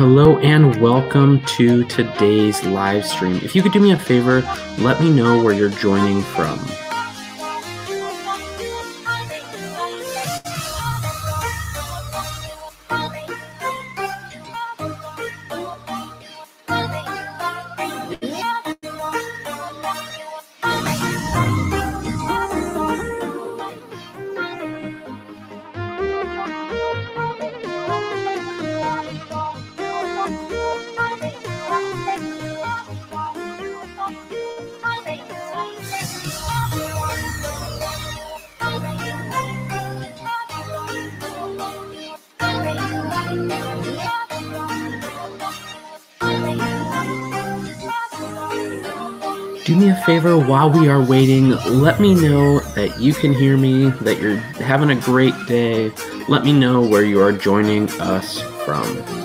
Hello and welcome to today's live stream. If you could do me a favor, let me know where you're joining from. Do me a favor while we are waiting. Let me know that you can hear me, that you're having a great day. Let me know where you are joining us from.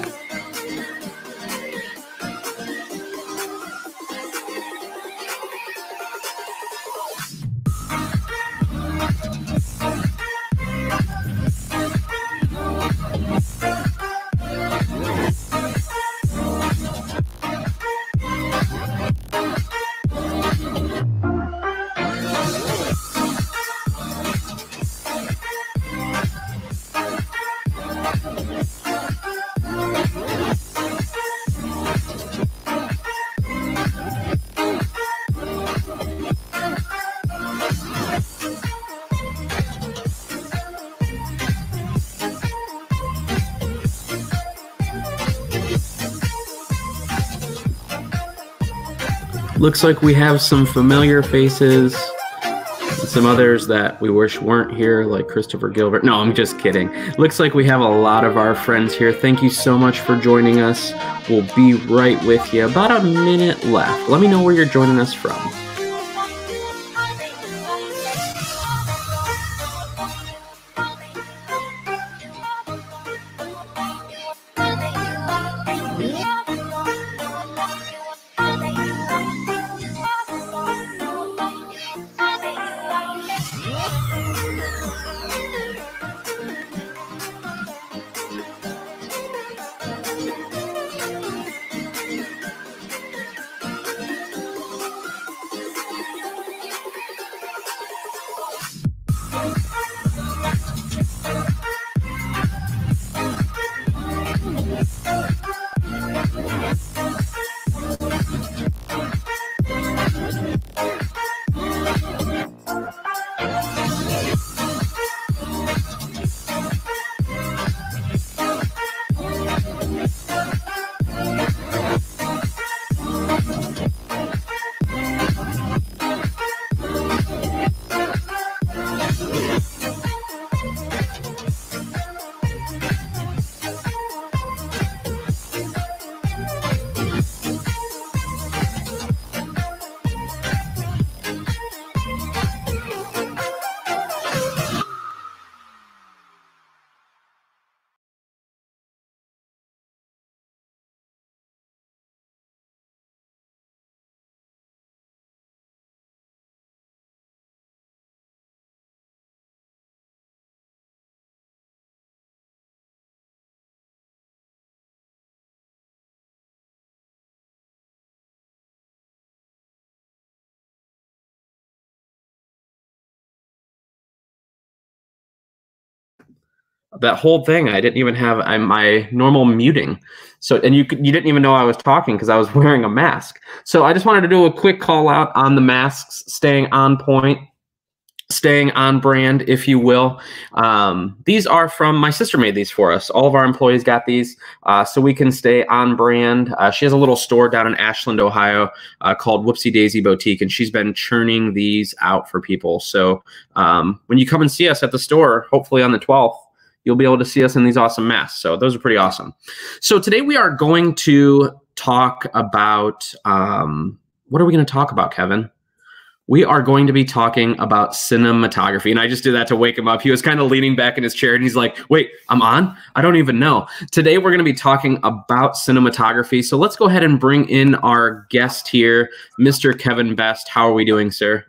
Looks like we have some familiar faces, some others that we wish weren't here, like Christopher Gilbert. No, I'm just kidding. Looks like we have a lot of our friends here. Thank you so much for joining us. We'll be right with you. About a minute left. Let me know where you're joining us from. Thank you. That whole thing. I didn't even have I, my normal muting. So, and you you didn't even know I was talking because I was wearing a mask. So, I just wanted to do a quick call out on the masks staying on point staying on brand, if you will. Um, these are from my sister made these for us. All of our employees got these uh, so we can stay on brand. Uh, she has a little store down in Ashland, Ohio uh, called Whoopsie Daisy Boutique, and she's been churning these out for people. So um, when you come and see us at the store, hopefully on the 12th, you'll be able to see us in these awesome masks. So those are pretty awesome. So today we are going to talk about um, what are we going to talk about, Kevin? we are going to be talking about cinematography. And I just did that to wake him up. He was kind of leaning back in his chair and he's like, wait, I'm on? I don't even know. Today, we're going to be talking about cinematography. So let's go ahead and bring in our guest here, Mr. Kevin Best. How are we doing, sir?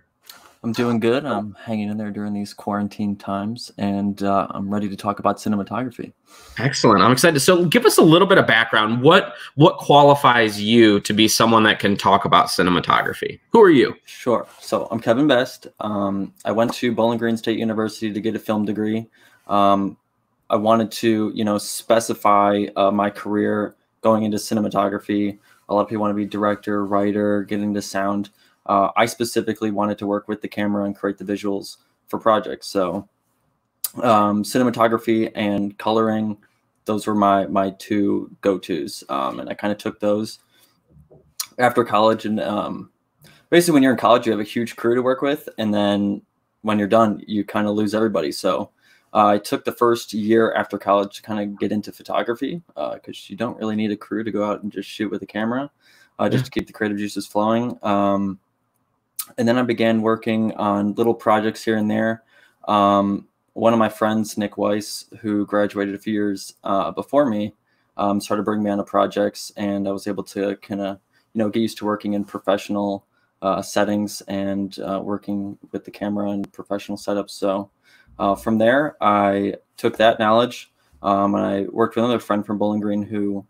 I'm doing good. I'm hanging in there during these quarantine times, and uh, I'm ready to talk about cinematography. Excellent. I'm excited. So, give us a little bit of background. What what qualifies you to be someone that can talk about cinematography? Who are you? Sure. So, I'm Kevin Best. Um, I went to Bowling Green State University to get a film degree. Um, I wanted to, you know, specify uh, my career going into cinematography. A lot of people want to be director, writer, get into sound uh, I specifically wanted to work with the camera and create the visuals for projects. So um, cinematography and coloring, those were my my two go tos, um, and I kind of took those after college. And um, basically, when you're in college, you have a huge crew to work with, and then when you're done, you kind of lose everybody. So uh, I took the first year after college to kind of get into photography because uh, you don't really need a crew to go out and just shoot with a camera, uh, just yeah. to keep the creative juices flowing. Um, and then I began working on little projects here and there. Um, one of my friends, Nick Weiss, who graduated a few years uh, before me, um, started bringing me on to projects, and I was able to kind of, you know, get used to working in professional uh, settings and uh, working with the camera and professional setups. So uh, from there, I took that knowledge um, and I worked with another friend from Bowling Green who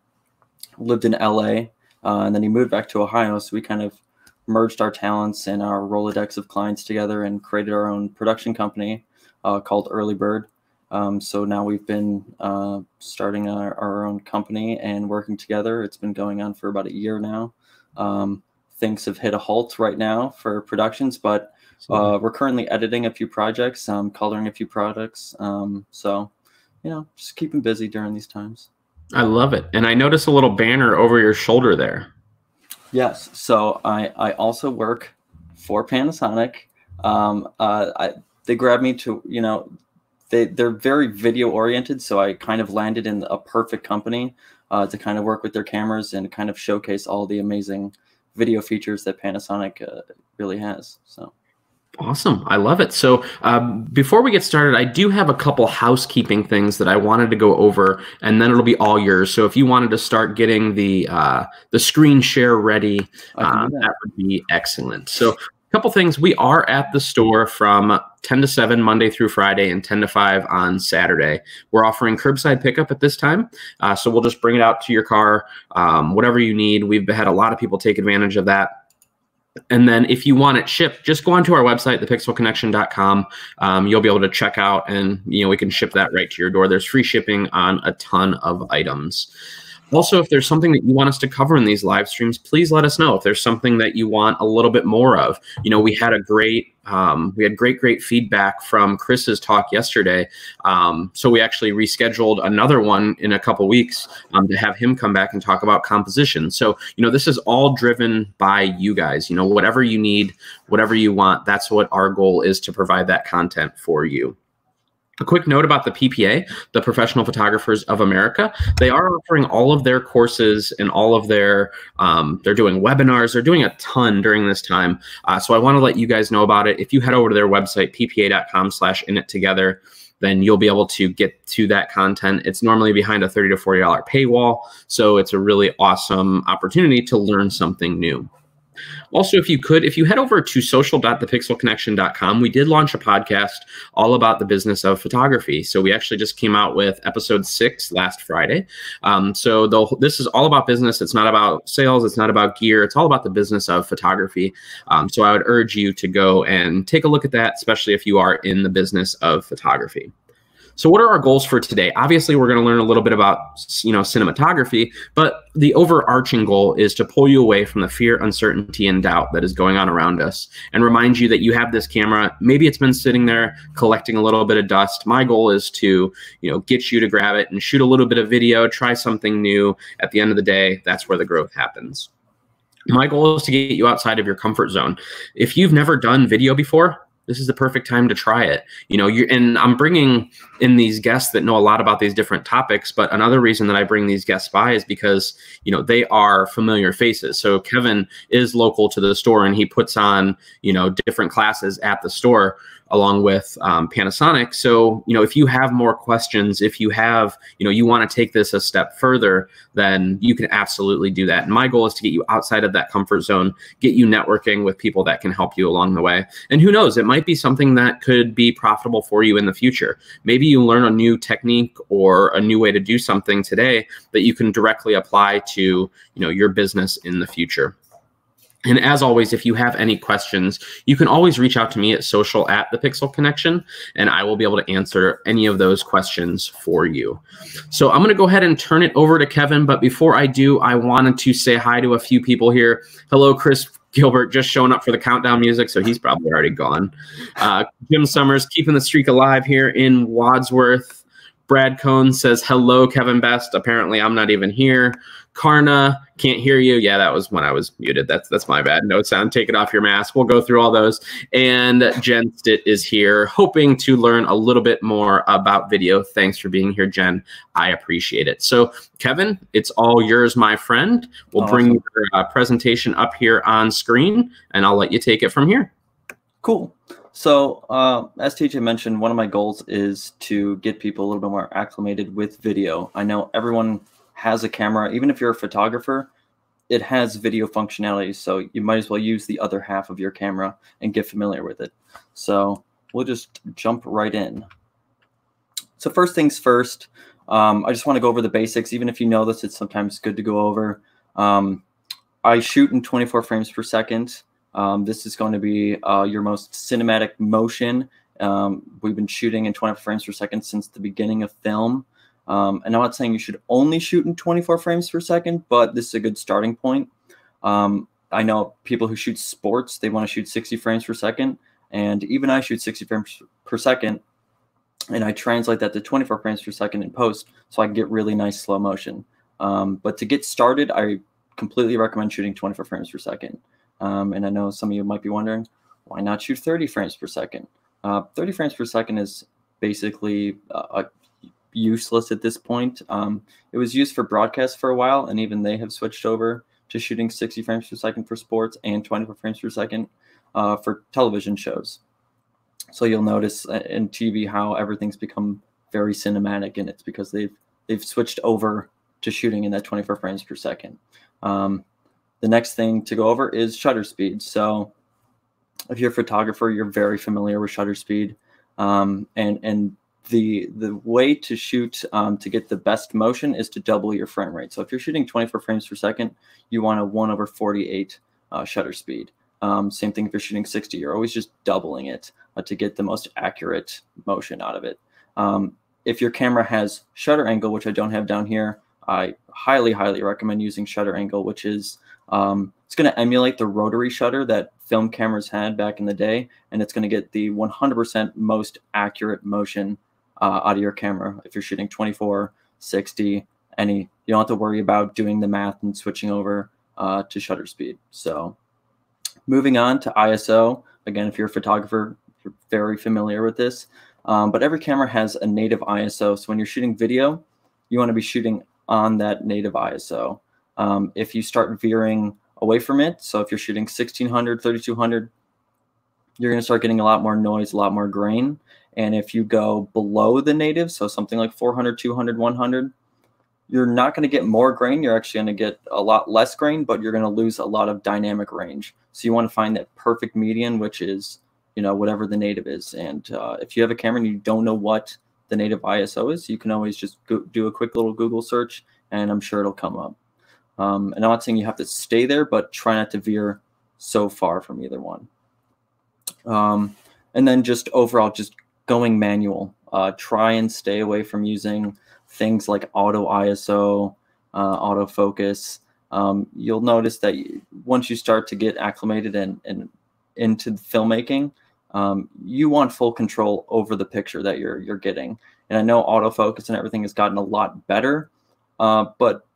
lived in LA, uh, and then he moved back to Ohio. So we kind of merged our talents and our Rolodex of clients together and created our own production company uh, called Early Bird. Um, so now we've been uh, starting our, our, own company and working together. It's been going on for about a year now. Um, things have hit a halt right now for productions, but uh, we're currently editing a few projects, um, coloring a few products. Um, so, you know, just keeping busy during these times. I love it. And I notice a little banner over your shoulder there. Yes. So I, I also work for Panasonic. Um, uh, I, they grabbed me to, you know, they, they're very video oriented. So I kind of landed in a perfect company uh, to kind of work with their cameras and kind of showcase all the amazing video features that Panasonic uh, really has. So. Awesome. I love it. So, um, before we get started, I do have a couple housekeeping things that I wanted to go over, and then it'll be all yours. So, if you wanted to start getting the uh, the screen share ready, uh, that. that would be excellent. So, a couple things. We are at the store from 10 to 7 Monday through Friday and 10 to 5 on Saturday. We're offering curbside pickup at this time. Uh, so, we'll just bring it out to your car, um, whatever you need. We've had a lot of people take advantage of that and then if you want it shipped, just go onto our website, thepixelconnection.com. Um, you'll be able to check out and, you know, we can ship that right to your door. There's free shipping on a ton of items. Also, if there's something that you want us to cover in these live streams, please let us know. If there's something that you want a little bit more of, you know, we had a great, um, we had great, great feedback from Chris's talk yesterday. Um, so we actually rescheduled another one in a couple weeks um, to have him come back and talk about composition. So, you know, this is all driven by you guys. You know, whatever you need, whatever you want, that's what our goal is to provide that content for you. A quick note about the PPA, the Professional Photographers of America. They are offering all of their courses and all of their, um, they're doing webinars. They're doing a ton during this time. Uh, so I want to let you guys know about it. If you head over to their website, ppa.com slash in it together, then you'll be able to get to that content. It's normally behind a 30 to $40 paywall. So it's a really awesome opportunity to learn something new. Also, if you could, if you head over to social.thepixelconnection.com, we did launch a podcast all about the business of photography. So we actually just came out with episode six last Friday. Um, so the, this is all about business. It's not about sales. It's not about gear. It's all about the business of photography. Um, so I would urge you to go and take a look at that, especially if you are in the business of photography. So, what are our goals for today? Obviously, we're going to learn a little bit about you know cinematography, but the overarching goal is to pull you away from the fear, uncertainty, and doubt that is going on around us, and remind you that you have this camera. Maybe it's been sitting there collecting a little bit of dust. My goal is to you know get you to grab it and shoot a little bit of video, try something new. At the end of the day, that's where the growth happens. My goal is to get you outside of your comfort zone. If you've never done video before, this is the perfect time to try it. You know you and i'm bringing in these guests that know a lot about these different topics but another reason that i bring these guests by is because you know they are familiar faces. So kevin is local to the store and he puts on you know different classes at the store along with um, Panasonic. So, you know, if you have more questions, if you have, you know, you want to take this a step further, then you can absolutely do that. And my goal is to get you outside of that comfort zone, get you networking with people that can help you along the way. And who knows, it might be something that could be profitable for you in the future. Maybe you learn a new technique or a new way to do something today that you can directly apply to, you know, your business in the future. And as always, if you have any questions, you can always reach out to me at social at the Pixel Connection, and I will be able to answer any of those questions for you. So I'm going to go ahead and turn it over to Kevin. But before I do, I wanted to say hi to a few people here. Hello, Chris Gilbert, just showing up for the countdown music, so he's probably already gone. Uh, Jim Summers, keeping the streak alive here in Wadsworth. Brad Cohn says, Hello, Kevin Best. Apparently, I'm not even here. Karna, can't hear you. Yeah, that was when I was muted. That's that's my bad. No sound. Take it off your mask. We'll go through all those. And Jen Stitt is here, hoping to learn a little bit more about video. Thanks for being here, Jen. I appreciate it. So, Kevin, it's all yours, my friend. We'll awesome. bring your uh, presentation up here on screen, and I'll let you take it from here. Cool. So, uh, as TJ mentioned, one of my goals is to get people a little bit more acclimated with video. I know everyone has a camera, even if you're a photographer, it has video functionality. So you might as well use the other half of your camera and get familiar with it. So we'll just jump right in. So first things first, um, I just want to go over the basics. Even if you know this, it's sometimes good to go over. Um, I shoot in 24 frames per second. Um, this is going to be uh, your most cinematic motion. Um, we've been shooting in 24 frames per second since the beginning of film. Um, and I'm not saying you should only shoot in 24 frames per second, but this is a good starting point. Um, I know people who shoot sports, they want to shoot 60 frames per second. And even I shoot 60 frames per second. And I translate that to 24 frames per second in post so I can get really nice slow motion. Um, but to get started, I completely recommend shooting 24 frames per second. Um, and I know some of you might be wondering, why not shoot 30 frames per second? Uh, 30 frames per second is basically a, useless at this point. Um, it was used for broadcast for a while, and even they have switched over to shooting 60 frames per second for sports and 24 frames per second uh, for television shows. So you'll notice uh, in TV how everything's become very cinematic, and it's because they've they've switched over to shooting in that 24 frames per second. Um, the next thing to go over is shutter speed. So if you're a photographer, you're very familiar with shutter speed. Um, and and the the way to shoot um, to get the best motion is to double your frame rate. So if you're shooting 24 frames per second, you want a 1 over 48 uh, shutter speed. Um, same thing if you're shooting 60, you're always just doubling it uh, to get the most accurate motion out of it. Um, if your camera has shutter angle, which I don't have down here, I highly, highly recommend using shutter angle, which is um, it's going to emulate the rotary shutter that film cameras had back in the day, and it's going to get the 100% most accurate motion uh, out of your camera. If you're shooting 24, 60, any, you don't have to worry about doing the math and switching over uh, to shutter speed. So moving on to ISO, again, if you're a photographer, you're very familiar with this, um, but every camera has a native ISO. So when you're shooting video, you want to be shooting on that native ISO. Um, if you start veering away from it, so if you're shooting 1600, 3200, you're going to start getting a lot more noise, a lot more grain. And if you go below the native, so something like 400, 200, 100, you're not going to get more grain. You're actually going to get a lot less grain, but you're going to lose a lot of dynamic range. So you want to find that perfect median, which is, you know, whatever the native is. And uh, if you have a camera and you don't know what the native ISO is, you can always just go, do a quick little Google search, and I'm sure it'll come up. Um, and I'm not saying you have to stay there, but try not to veer so far from either one. Um, and then just overall, just going manual. Uh, try and stay away from using things like auto ISO, uh, autofocus. Um, you'll notice that once you start to get acclimated and, and into filmmaking, um, you want full control over the picture that you're you're getting. And I know autofocus and everything has gotten a lot better, uh, but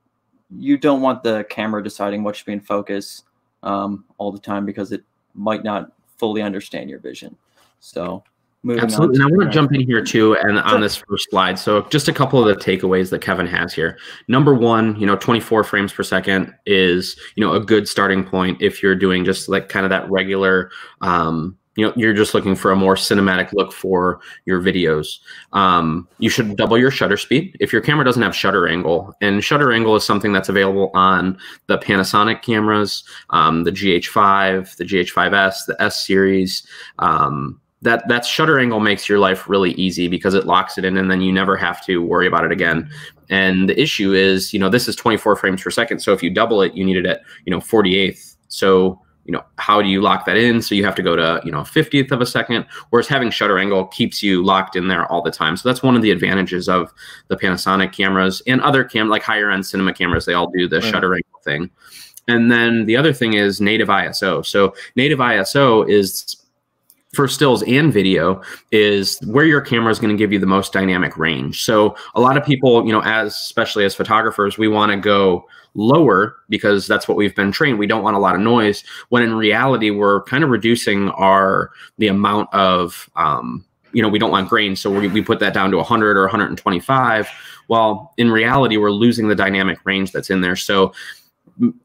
you don't want the camera deciding what should be in focus um, all the time because it might not fully understand your vision. So Absolutely. And I want to jump in here too, and on this first slide. So, just a couple of the takeaways that Kevin has here. Number one, you know, 24 frames per second is, you know, a good starting point if you're doing just like kind of that regular, um, you know, you're just looking for a more cinematic look for your videos. Um, you should double your shutter speed if your camera doesn't have shutter angle. And shutter angle is something that's available on the Panasonic cameras, um, the GH5, the GH5S, the S series. Um, that that shutter angle makes your life really easy because it locks it in and then you never have to worry about it again. And the issue is you know this is 24 frames per second. So if you double it you need it at you know 48th so you know how do you lock that in? So you have to go to you know 50th of a second whereas having shutter angle keeps you locked in there all the time. So that's one of the advantages of the panasonic cameras and other cam like higher end cinema cameras they all do the right. shutter angle thing. And then the other thing is native iso so native iso is for stills and video is where your camera is going to give you the most dynamic range. So a lot of people, you know, as especially as photographers, we want to go lower because that's what we've been trained. We don't want a lot of noise. When in reality, we're kind of reducing our the amount of um, you know, we don't want grain, so we, we put that down to 100 or 125. Well, in reality, we're losing the dynamic range that's in there. So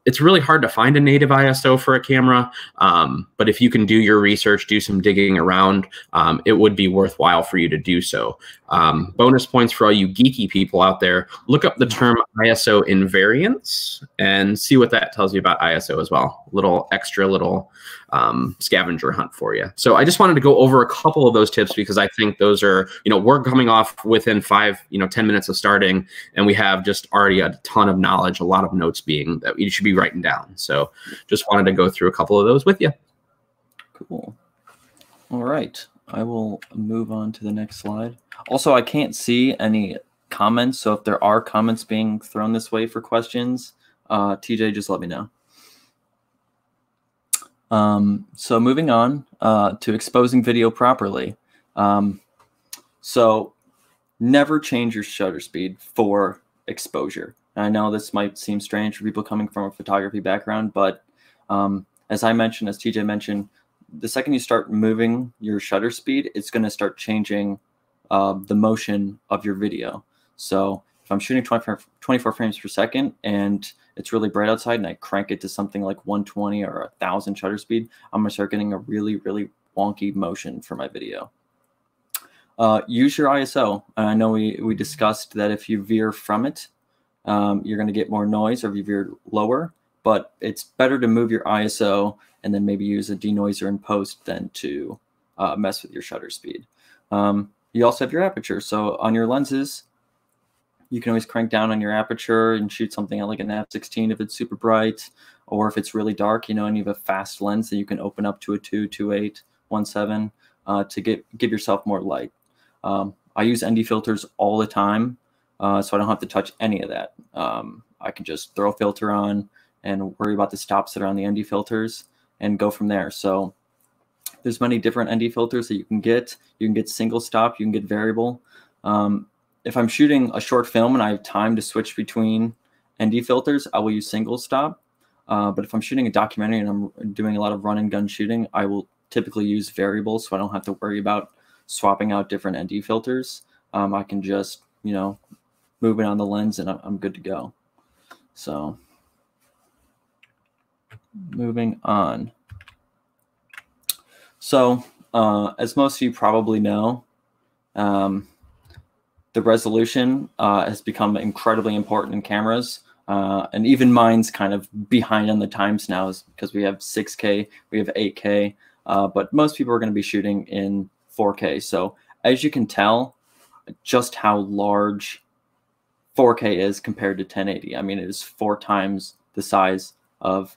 it's really hard to find a native ISO for a camera, um, but if you can do your research, do some digging around, um, it would be worthwhile for you to do so. Um, bonus points for all you geeky people out there, look up the term ISO invariance and see what that tells you about ISO as well. Little extra little um, scavenger hunt for you. So I just wanted to go over a couple of those tips because I think those are, you know, we're coming off within five, you know, 10 minutes of starting and we have just already a ton of knowledge, a lot of notes being that you should be writing down. So just wanted to go through a couple of those with you. Cool. All right. I will move on to the next slide. Also, I can't see any comments. So if there are comments being thrown this way for questions, uh, TJ, just let me know. Um, so moving on uh, to exposing video properly. Um, so never change your shutter speed for exposure. I know this might seem strange for people coming from a photography background, but um, as I mentioned, as TJ mentioned, the second you start moving your shutter speed, it's going to start changing uh, the motion of your video. So if I'm shooting 24, 24 frames per second and it's really bright outside and I crank it to something like 120 or a thousand shutter speed, I'm gonna start getting a really, really wonky motion for my video. Uh, use your ISO. I know we, we discussed that if you veer from it, um, you're gonna get more noise or if you veer lower, but it's better to move your ISO and then maybe use a denoiser in post than to uh, mess with your shutter speed. Um, you also have your aperture. So on your lenses, you can always crank down on your aperture and shoot something at like an f16 if it's super bright, or if it's really dark, you know, and you have a fast lens that you can open up to a 2, 2, 8, 1, 7 uh, to get give yourself more light. Um, I use ND filters all the time, uh, so I don't have to touch any of that. Um, I can just throw a filter on and worry about the stops that are on the ND filters and go from there. So there's many different ND filters that you can get. You can get single stop, you can get variable. Um, if I'm shooting a short film and I have time to switch between ND filters, I will use single stop. Uh, but if I'm shooting a documentary and I'm doing a lot of run and gun shooting, I will typically use variables so I don't have to worry about swapping out different ND filters. Um, I can just, you know, move it on the lens and I'm good to go. So moving on. So uh, as most of you probably know, um, the resolution uh, has become incredibly important in cameras. Uh, and even mine's kind of behind on the times now is because we have 6K, we have 8K, uh, but most people are going to be shooting in 4K. So as you can tell, just how large 4K is compared to 1080. I mean, it is four times the size of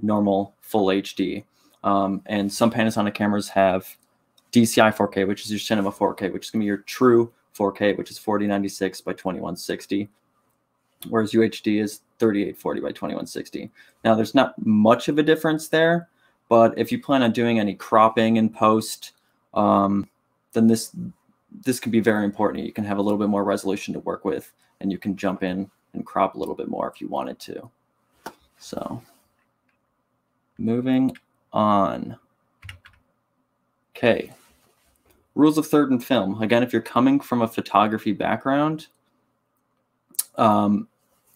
normal full HD. Um, and some Panasonic cameras have DCI 4K, which is your cinema 4K, which is going to be your true 4K, which is 4096 by 2160, whereas UHD is 3840 by 2160. Now, there's not much of a difference there, but if you plan on doing any cropping in post, um, then this this can be very important. You can have a little bit more resolution to work with, and you can jump in and crop a little bit more if you wanted to. So, moving on. Okay. Rules of third and film. Again, if you're coming from a photography background, um,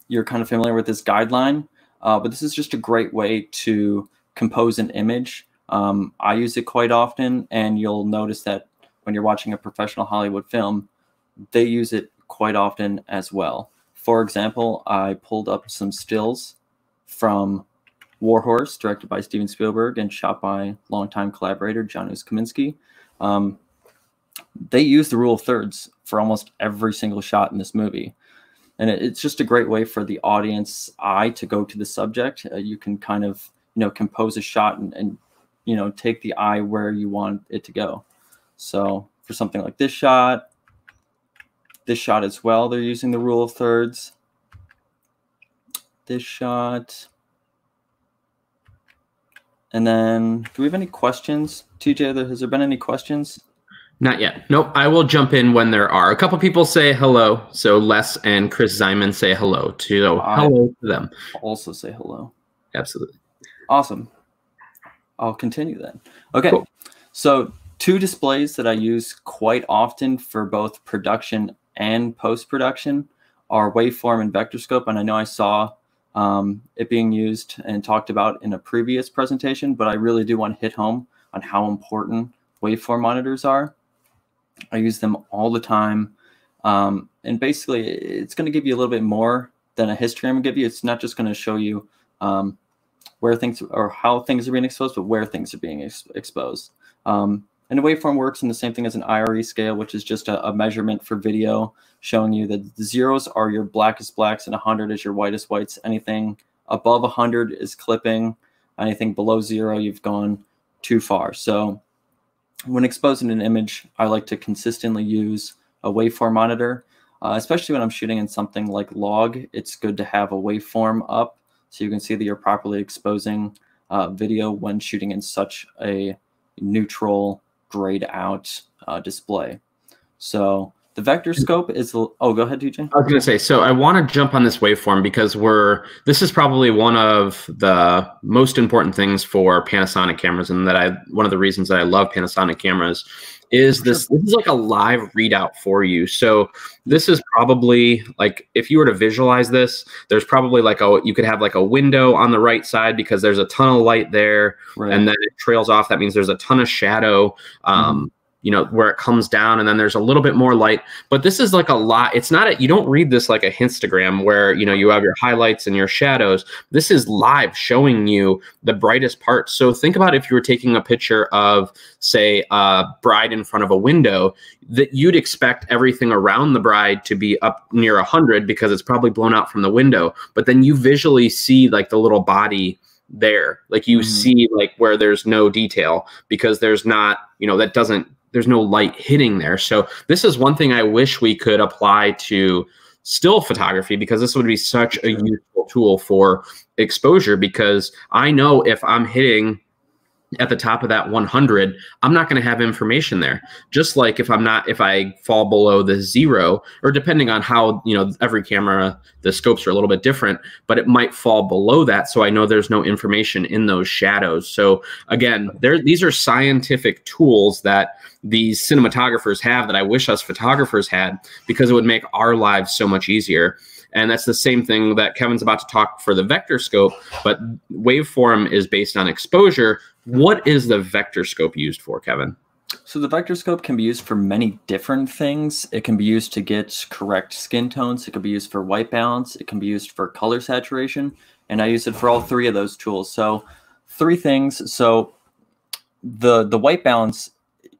you're kind of familiar with this guideline, uh, but this is just a great way to compose an image. Um, I use it quite often, and you'll notice that when you're watching a professional Hollywood film, they use it quite often as well. For example, I pulled up some stills from War Horse, directed by Steven Spielberg and shot by longtime collaborator Janusz Kaminski. Um, they use the rule of thirds for almost every single shot in this movie. And it, it's just a great way for the audience eye to go to the subject. Uh, you can kind of, you know, compose a shot and, and, you know, take the eye where you want it to go. So for something like this shot, this shot as well, they're using the rule of thirds. This shot, and then, do we have any questions, TJ? Has there been any questions? Not yet. Nope. I will jump in when there are. A couple people say hello. So Les and Chris Zyman say hello to so hello to them. Also say hello. Absolutely. Awesome. I'll continue then. Okay. Cool. So two displays that I use quite often for both production and post production are waveform and vector scope. And I know I saw um, it being used and talked about in a previous presentation, but I really do want to hit home on how important waveform monitors are. I use them all the time. Um, and basically, it's going to give you a little bit more than a histogram will give you. It's not just going to show you um, where things or how things are being exposed, but where things are being ex exposed. Um, and a waveform works in the same thing as an IRE scale, which is just a, a, measurement for video, showing you that the zeros are your blackest blacks and 100 is your whitest whites. Anything above 100 is clipping. Anything below zero, you've gone too far. So when exposing an image, I like to consistently use a waveform monitor, uh, especially when I'm shooting in something like log. It's good to have a waveform up so you can see that you're properly exposing uh, video when shooting in such a neutral grayed out uh, display. So the vector scope is oh go ahead TJ. I was going to say so I want to jump on this waveform because we're this is probably one of the most important things for Panasonic cameras and that I one of the reasons that I love Panasonic cameras is this this is like a live readout for you. So this is probably like if you were to visualize this, there's probably like a you could have like a window on the right side because there's a ton of light there, right. and then it trails off. That means there's a ton of shadow. Um, mm-hmm you know where it comes down and then there's a little bit more light. But this is like a lot it's not a, you don't read this like a histogram where you know you have your highlights and your shadows. This is live showing you the brightest parts so think about if you were taking a picture of say a bride in front of a window that you'd expect everything around the bride to be up near 100 because it's probably blown out from the window. But then you visually see like the little body there. Like you mm. see like where there's no detail because there's not you know that doesn't there's no light hitting there. So this is one thing I wish we could apply to still photography because this would be such a useful tool for exposure because I know if I'm hitting at the top of that 100 i'm not going to have information there. Just like if i'm not if i fall below the zero or depending on how you know every camera the scopes are a little bit different but it might fall below that so i know there's no information in those shadows. So again there these are scientific tools that these cinematographers have that i wish us photographers had because it would make our lives so much easier and that's the same thing that Kevin's about to talk for the vector scope, but waveform is based on exposure, what is the vector scope used for, Kevin? So the vector scope can be used for many different things. It can be used to get correct skin tones. It can be used for white balance. It can be used for color saturation. And I use it for all three of those tools. So three things. So the the white balance,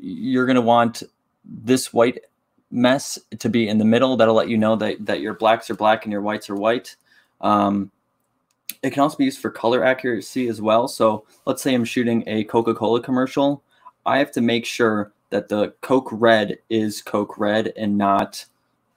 you're going to want this white mess to be in the middle. That'll let you know that, that your blacks are black and your whites are white. Um, it can also be used for color accuracy as well. So let's say I'm shooting a Coca-Cola commercial. I have to make sure that the Coke Red is Coke Red and not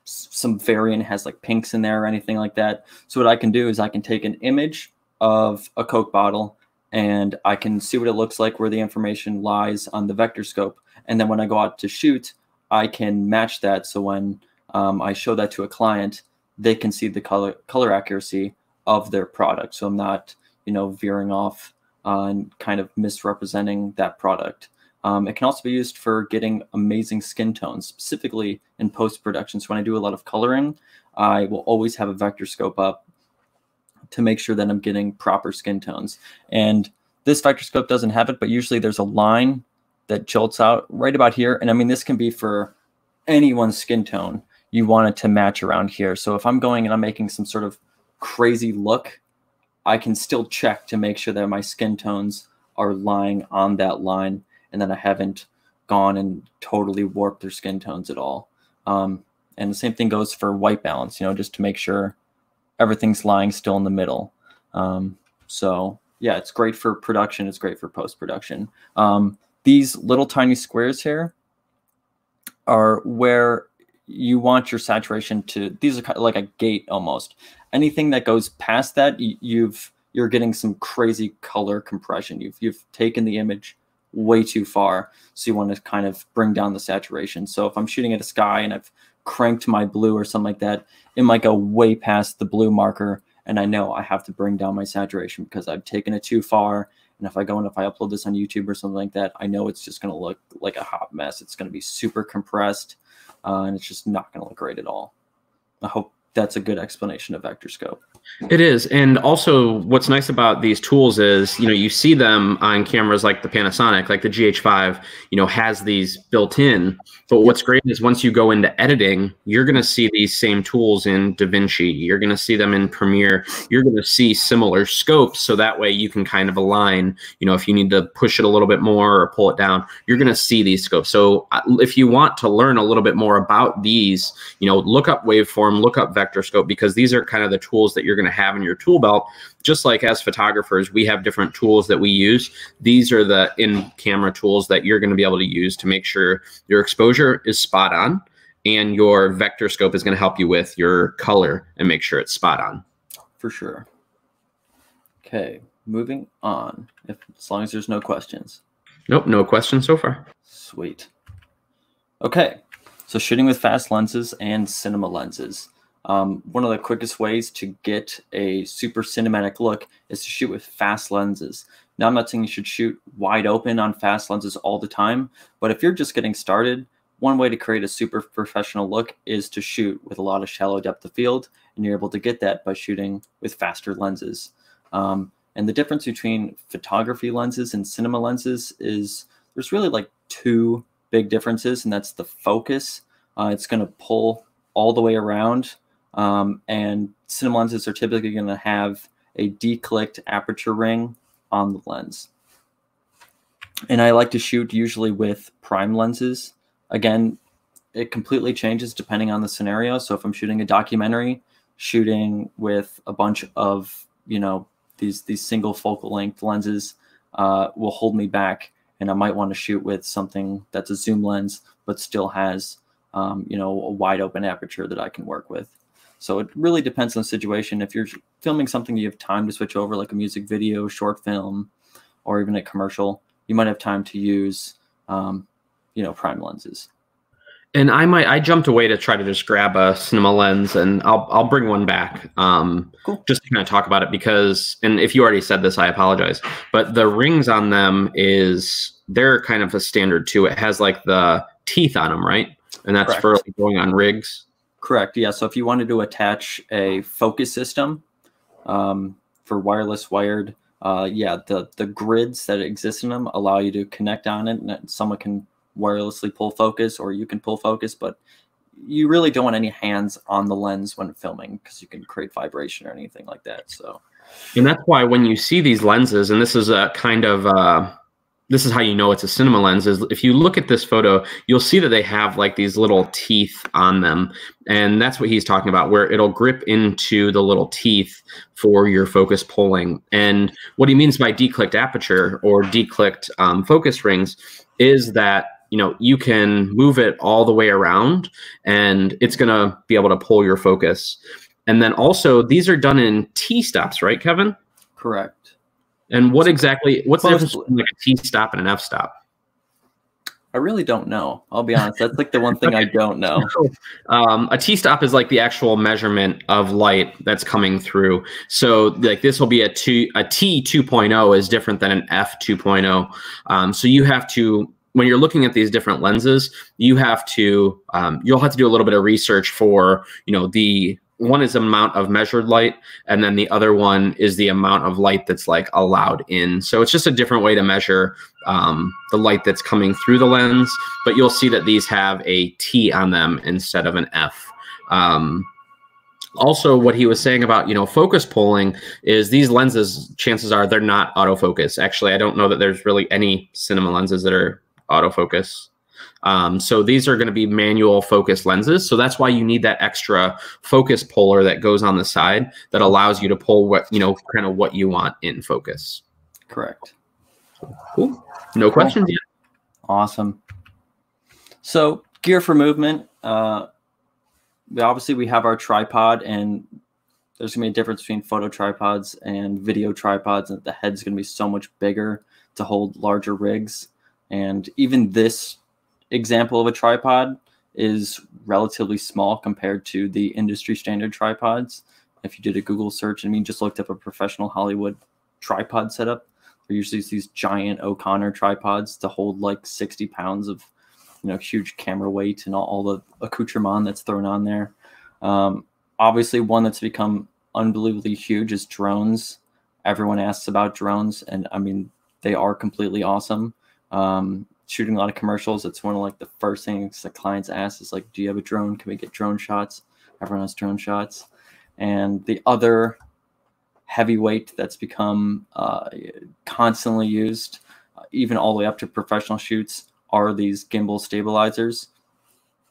some variant has like pinks in there or anything like that. So what I can do is I can take an image of a Coke bottle and I can see what it looks like where the information lies on the vector scope. And then when I go out to shoot, I can match that. So when um, I show that to a client, they can see the color color accuracy of their product. So I'm not, you know, veering off uh, and kind of misrepresenting that product. Um, it can also be used for getting amazing skin tones, specifically in post production. So when I do a lot of coloring, I will always have a vector scope up to make sure that I'm getting proper skin tones. And this vector scope doesn't have it, but usually there's a line that jolts out right about here. And I mean, this can be for anyone's skin tone. You want it to match around here. So if I'm going and I'm making some sort of crazy look, I can still check to make sure that my skin tones are lying on that line and that I haven't gone and totally warped their skin tones at all. Um, and the same thing goes for white balance, you know, just to make sure everything's lying still in the middle. Um, so yeah, it's great for production. It's great for post production. Um, these little tiny squares here are where you want your saturation to. These are kind of like a gate almost. Anything that goes past that, you've you're getting some crazy color compression. You've you've taken the image way too far. So you want to kind of bring down the saturation. So if I'm shooting at a sky and I've cranked my blue or something like that, it might go way past the blue marker. And I know I have to bring down my saturation because I've taken it too far. And if I go and if I upload this on YouTube or something like that, I know it's just going to look like a hot mess. It's going to be super compressed uh, and it's just not going to look great at all. I hope that's a good explanation of vector scope. It is. And also what's nice about these tools is, you know, you see them on cameras like the Panasonic, like the GH5, you know, has these built in. But what's great is once you go into editing, you're going to see these same tools in DaVinci. You're going to see them in Premiere. You're going to see similar scopes. So that way you can kind of align, you know, if you need to push it a little bit more or pull it down, you're going to see these scopes. So uh, if you want to learn a little bit more about these, you know, look up waveform, look up vector scope, because these are kind of the tools that you're you're going to have in your tool belt. Just like as photographers, we have different tools that we use. These are the in camera tools that you're going to be able to use to make sure your exposure is spot on and your vector scope is going to help you with your color and make sure it's spot on. For sure. Okay, moving on. If as long as there's no questions. Nope, no questions so far. Sweet. Okay, so shooting with fast lenses and cinema lenses. Um, one of the quickest ways to get a super cinematic look is to shoot with fast lenses. Now, I'm not saying you should shoot wide open on fast lenses all the time, but if you're just getting started, one way to create a super professional look is to shoot with a lot of shallow depth of field, and you're able to get that by shooting with faster lenses. Um, and the difference between photography lenses and cinema lenses is there's really like two big differences, and that's the focus. Uh, it's going to pull all the way around um, and cinema lenses are typically going to have a declicked aperture ring on the lens. And I like to shoot usually with prime lenses. Again, it completely changes depending on the scenario. So if I'm shooting a documentary, shooting with a bunch of, you know, these these single focal length lenses uh, will hold me back. And I might want to shoot with something that's a zoom lens, but still has, um, you know, a wide open aperture that I can work with. So it really depends on the situation. If you're filming something you have time to switch over, like a music video, short film, or even a commercial, you might have time to use, um, you know, prime lenses. And I might I jumped away to try to just grab a cinema lens, and I'll I'll bring one back, um, cool. just to kind of talk about it because, and if you already said this, I apologize, but the rings on them is they're kind of a standard too. It has like the teeth on them, right? And that's Correct. for like going on rigs. Correct. Yeah. So if you wanted to attach a focus system um, for wireless wired, uh, yeah, the the grids that exist in them allow you to connect on it, and someone can wirelessly pull focus, or you can pull focus, but you really don't want any hands on the lens when filming because you can create vibration or anything like that. So, and that's why when you see these lenses, and this is a kind of uh, this is how you know it's a cinema lens is if you look at this photo you'll see that they have like these little teeth on them. And that's what he's talking about where it'll grip into the little teeth for your focus pulling. And what he means by declicked aperture or declicked um, focus rings is that you know you can move it all the way around and it's going to be able to pull your focus. And then also these are done in t stops right kevin? Correct and what exactly what's the difference between like a t stop and an f stop I really don't know. I'll be honest. That's like the one thing I don't know. Um, a T-stop is like the actual measurement of light that's coming through. So like this will be a T a T 2.0 is different than an F 2.0. Um, so you have to when you're looking at these different lenses, you have to um, you'll have to do a little bit of research for you know the one is amount of measured light and then the other one is the amount of light that's like allowed in. So it's just a different way to measure um, the light that's coming through the lens but you'll see that these have a t on them instead of an f. Um, also what he was saying about you know focus pulling is these lenses chances are they're not autofocus. Actually i don't know that there's really any cinema lenses that are autofocus um, so these are going to be manual focus lenses. So that's why you need that extra focus puller that goes on the side that allows you to pull what, you know, kind of what you want in focus. Correct. Cool. No questions yet. Awesome. So gear for movement. Uh, obviously we have our tripod and there's gonna be a difference between photo tripods and video tripods and the head's gonna be so much bigger to hold larger rigs. And even this example of a tripod is relatively small compared to the industry standard tripods. If you did a Google search, I mean, just looked up a professional Hollywood tripod setup, they're usually these giant O'Connor tripods to hold like 60 pounds of, you know, huge camera weight and all, all the accoutrement that's thrown on there. Um, obviously, one that's become unbelievably huge is drones. Everyone asks about drones, and I mean, they are completely awesome. Um, shooting a lot of commercials, it's one of like the first things that clients ask is like, "Do you have a drone? Can we get drone shots?" Everyone has drone shots, and the other heavyweight that's become uh, constantly used, uh, even all the way up to professional shoots, are these gimbal stabilizers.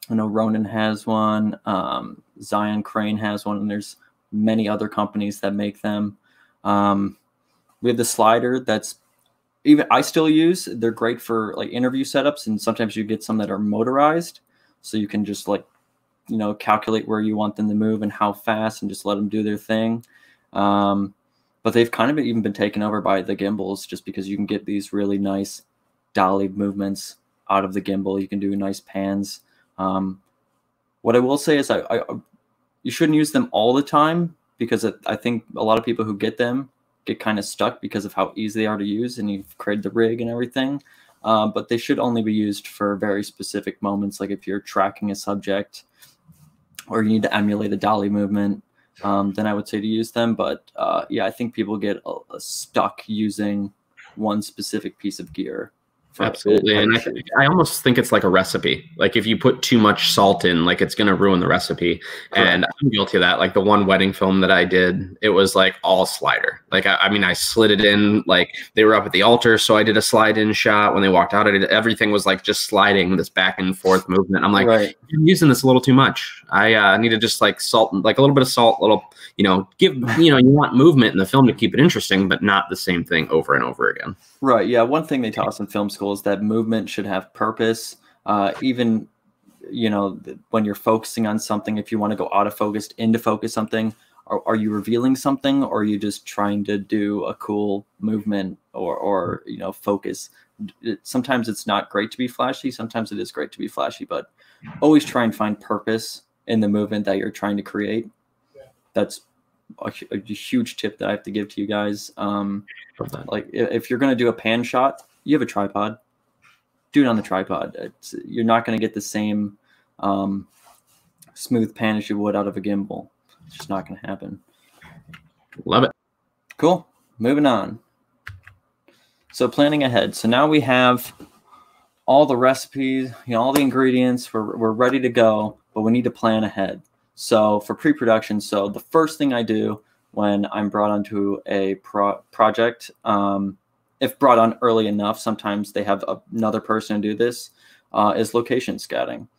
I know Ronin has one, um, Zhiyun Crane has one, and there's many other companies that make them. Um, we have the slider that's even I still use. They're great for like interview setups, and sometimes you get some that are motorized, so you can just like you know calculate where you want them to move and how fast, and just let them do their thing. Um, but they've kind of even been taken over by the gimbals, just because you can get these really nice dolly movements out of the gimbal. You can do nice pans. Um, what I will say is, I, I you shouldn't use them all the time because I think a lot of people who get them get kind of stuck because of how easy they are to use and you've created the rig and everything. Uh, but they should only be used for very specific moments, like if you're tracking a subject or you need to emulate a dolly movement, um, then I would say to use them. But uh, yeah, I think people get uh, stuck using one specific piece of gear Absolutely, and I, I, almost think it's like a recipe. Like if you put too much salt in, like it's going to ruin the recipe. Correct. And I'm guilty of that. Like the one wedding film that I did, it was like all slider. Like I, I, mean, I slid it in. Like they were up at the altar, so I did a slide in shot. When they walked out, I did everything was like just sliding this back and forth movement. I'm like, right. I'm using this a little too much. I uh, need to just like salt, like a little bit of salt, a little, you know, give you know, you want movement in the film to keep it interesting, but not the same thing over and over again. Right. Yeah. One thing they taught us in film school is that movement should have purpose. Uh, even, you know, when you're focusing on something, if you want to go out of focus into focus something, are, are you revealing something or are you just trying to do a cool movement or, or you know, focus? It, sometimes it's not great to be flashy. Sometimes it is great to be flashy, but always try and find purpose in the movement that you're trying to create. That's a, a, huge tip that I have to give to you guys. Um, like if you're going to do a pan shot, you have a tripod. Do it on the tripod. It's, you're not going to get the same um, smooth pan as you would out of a gimbal. It's just not going to happen. Love it. Cool. Moving on. So planning ahead. So now we have all the recipes, you know, all the ingredients. We're, we're ready to go, but we need to plan ahead. So for pre-production, so the first thing I do when I'm brought onto a pro- project, um, if brought on early enough, sometimes they have another person do this, uh, is location scouting.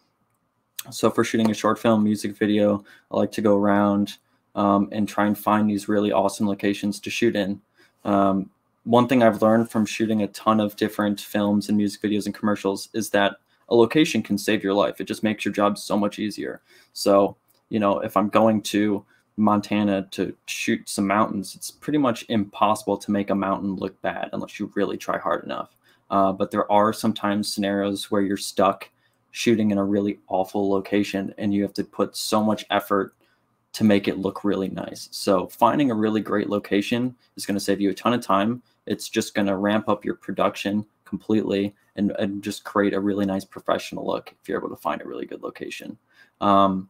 So for shooting a short film, music video, I like to go around um, and try and find these really awesome locations to shoot in. Um, one thing I've learned from shooting a ton of different films and music videos and commercials is that a location can save your life. It just makes your job so much easier. So, you know, if I'm going to Montana to shoot some mountains, it's pretty much impossible to make a mountain look bad unless you really try hard enough. Uh, but there are sometimes scenarios where you're stuck shooting in a really awful location and you have to put so much effort to make it look really nice. So finding a really great location is going to save you a ton of time. It's just going to ramp up your production completely and, and just create a really nice professional look if you're able to find a really good location. Um,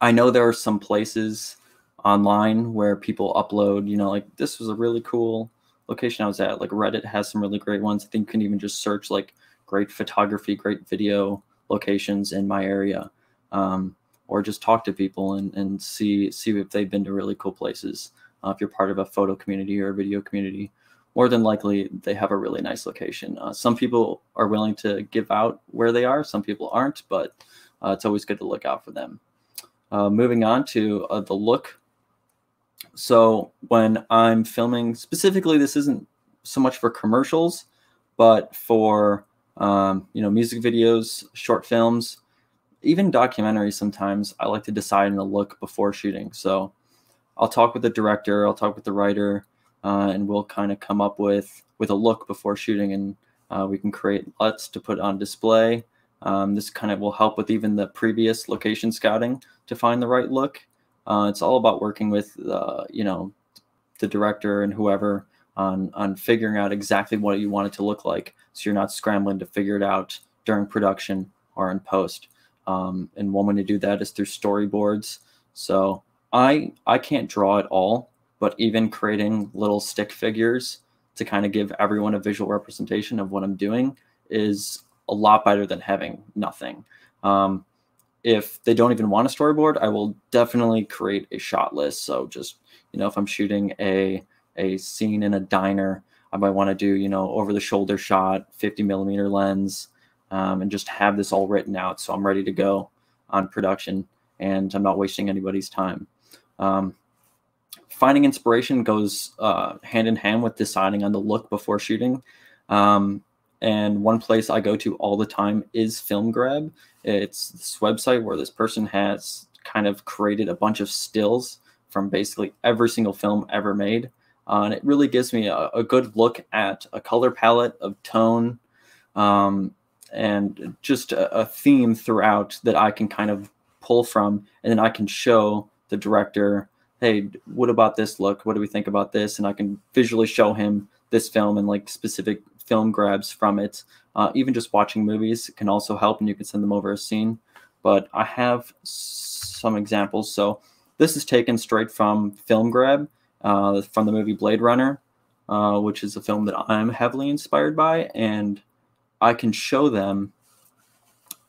I know there are some places online where people upload, you know, like this was a really cool location I was at. Like Reddit has some really great ones. I think you can even just search like great photography, great video locations in my area. Um, or just talk to people and, and see see if they've been to really cool places. Uh, if you're part of a photo community or a video community, more than likely they have a really nice location. Uh, some people are willing to give out where they are, some people aren't, but uh, it's always good to look out for them. Uh, moving on to uh, the look. So when I'm filming, specifically, this isn't so much for commercials, but for um, you know music videos, short films, even documentaries. Sometimes I like to decide on a look before shooting. So I'll talk with the director, I'll talk with the writer, uh, and we'll kind of come up with with a look before shooting, and uh, we can create LUTs to put on display. Um, this kind of will help with even the previous location scouting to find the right look. Uh, it's all about working with, uh, you know, the director and whoever on on figuring out exactly what you want it to look like, so you're not scrambling to figure it out during production or in post. Um, and one way to do that is through storyboards. So I I can't draw at all, but even creating little stick figures to kind of give everyone a visual representation of what I'm doing is a lot better than having nothing. Um, if they don't even want a storyboard, I will definitely create a shot list. So just you know, if I'm shooting a a scene in a diner, I might want to do you know over the shoulder shot, 50 millimeter lens, um, and just have this all written out so I'm ready to go on production and I'm not wasting anybody's time. Um, finding inspiration goes uh, hand in hand with deciding on the look before shooting. Um, and one place I go to all the time is FilmGrab. It's this website where this person has kind of created a bunch of stills from basically every single film ever made. Uh, and it really gives me a, a, good look at a color palette of tone um, and just a, a, theme throughout that I can kind of pull from. And then I can show the director, hey, what about this look? What do we think about this? And I can visually show him this film and like specific film grabs from it. Uh, even just watching movies can also help, and you can send them over a scene. But I have some examples. So this is taken straight from Film Grab uh, from the movie Blade Runner, uh, which is a film that I'm heavily inspired by, and I can show them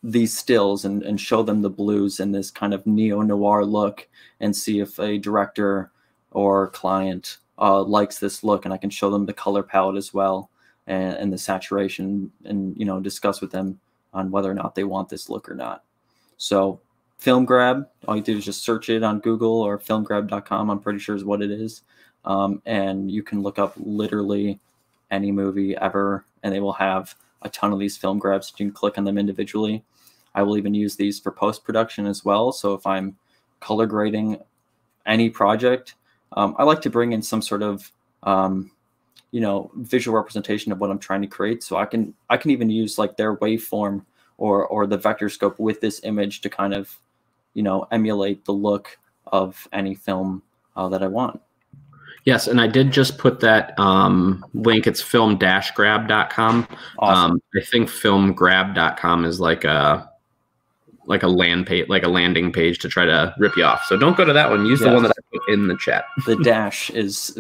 these stills and, and show them the blues and this kind of neo noir look and see if a director or client uh, likes this look and I can show them the color palette as well and, and the saturation and you know discuss with them on whether or not they want this look or not. So film grab, all you do is just search it on Google or filmgrab.com. I'm pretty sure is what it is. Um, and you can look up literally any movie ever, and they will have a ton of these film grabs. You can click on them individually. I will even use these for post production as well. So if I'm color grading any project, um, I like to bring in some sort of um, you know visual representation of what i'm trying to create. So i can i can even use like their waveform or or the vector scope with this image to kind of you know emulate the look of any film uh, that i want. Yes and i did just put that um, link. It's film dash grab.com awesome. um, i think filmgrab.com is like a like a land page like a landing page to try to rip you off. So don't go to that one. Use yes. the one that i put in the chat. The dash is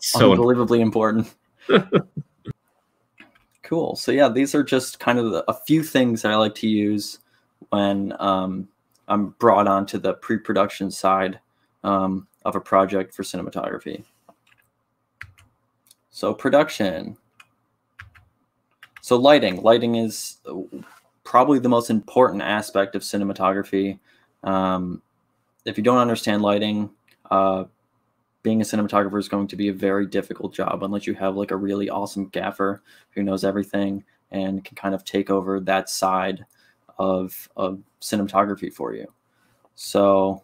so unbelievably important. cool. So yeah, these are just kind of the, a few things that I like to use when um, I'm brought onto the pre-production side um, of a project for cinematography. So production. So lighting. Lighting is probably the most important aspect of cinematography. Um, if you don't understand lighting, uh, being a cinematographer is going to be a very difficult job unless you have like a really awesome gaffer who knows everything and can kind of take over that side of, of cinematography for you. So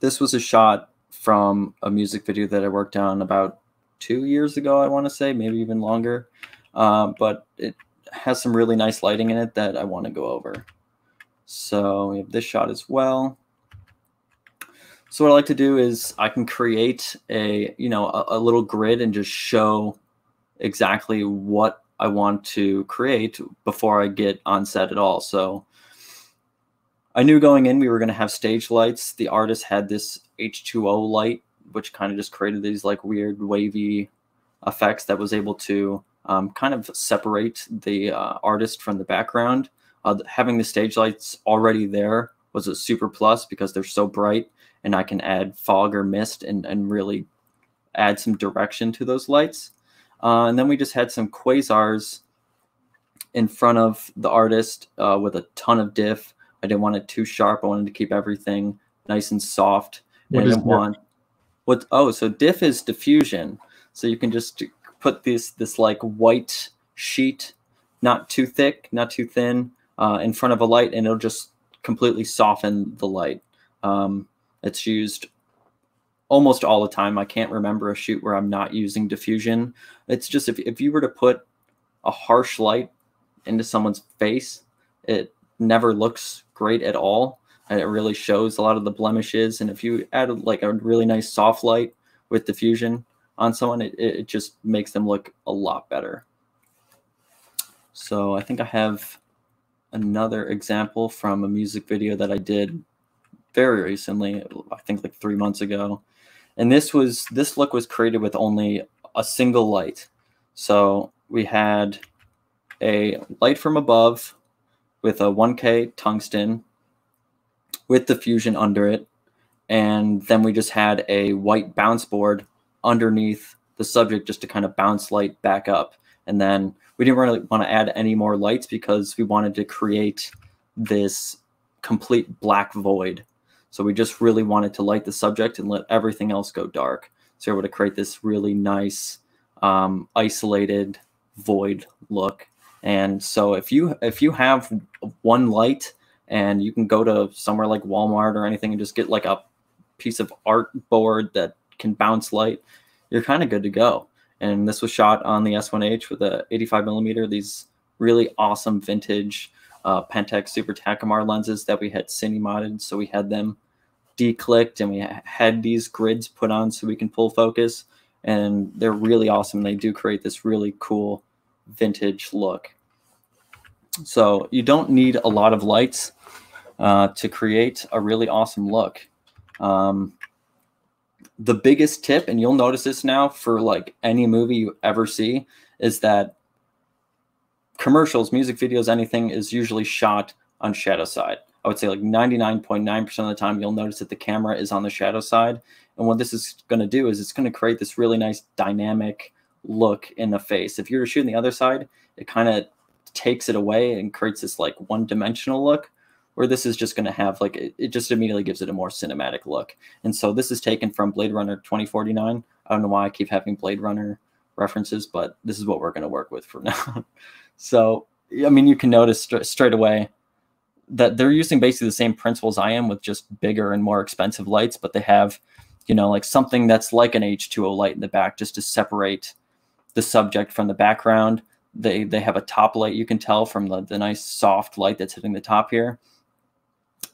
this was a shot from a music video that I worked on about two years ago, I want to say, maybe even longer. Uh, but it has some really nice lighting in it that I want to go over. So we have this shot as well. So what I like to do is I can create a, you know, a, a little grid and just show exactly what I want to create before I get on set at all. So I knew going in we were going to have stage lights. The artist had this H2O light, which kind of just created these like weird wavy effects that was able to um, kind of separate the uh, artist from the background. Uh, having the stage lights already there was a super plus because they're so bright and I can add fog or mist and, and really add some direction to those lights. Uh, and then we just had some quasars in front of the artist uh, with a ton of diff I didn't want it too sharp. I wanted to keep everything nice and soft. What I didn't want what oh so diff is diffusion. So you can just put this this like white sheet, not too thick, not too thin, uh, in front of a light, and it'll just completely soften the light. Um, it's used almost all the time. I can't remember a shoot where I'm not using diffusion. It's just if if you were to put a harsh light into someone's face, it never looks great at all. And it really shows a lot of the blemishes. And if you add like a really nice soft light with diffusion on someone, it, it just makes them look a lot better. So I think I have another example from a music video that I did very recently, I think like three months ago. And this was this look was created with only a single light. So we had a light from above with a 1K tungsten with diffusion under it. And then we just had a white bounce board underneath the subject just to kind of bounce light back up. And then we didn't really want to add any more lights because we wanted to create this complete black void. So we just really wanted to light the subject and let everything else go dark. So we're able to create this really nice um, isolated void look and so if you if you have one light and you can go to somewhere like Walmart or anything and just get like a piece of art board that can bounce light, you're kind of good to go. And this was shot on the S1H with a 85 millimeter. These really awesome vintage uh, Pentax Super Takumar lenses that we had cine modded. So we had them declicked and we had these grids put on so we can pull focus. And they're really awesome. They do create this really cool vintage look. So you don't need a lot of lights uh, to create a really awesome look. Um, the biggest tip, and you'll notice this now for like any movie you ever see, is that commercials, music videos, anything is usually shot on shadow side. I would say like 99.9% of the time, you'll notice that the camera is on the shadow side. And what this is going to do is it's going to create this really nice dynamic look in the face. If you're shooting the other side, it kind of takes it away and creates this like one dimensional look where this is just going to have like it, it, just immediately gives it a more cinematic look and so this is taken from blade runner 2049 i don't know why i keep having blade runner references but this is what we're going to work with for now so i mean you can notice st- straight away that they're using basically the same principles i am with just bigger and more expensive lights but they have you know like something that's like an h2o light in the back just to separate the subject from the background. They they have a top light you can tell from the, the nice soft light that's hitting the top here.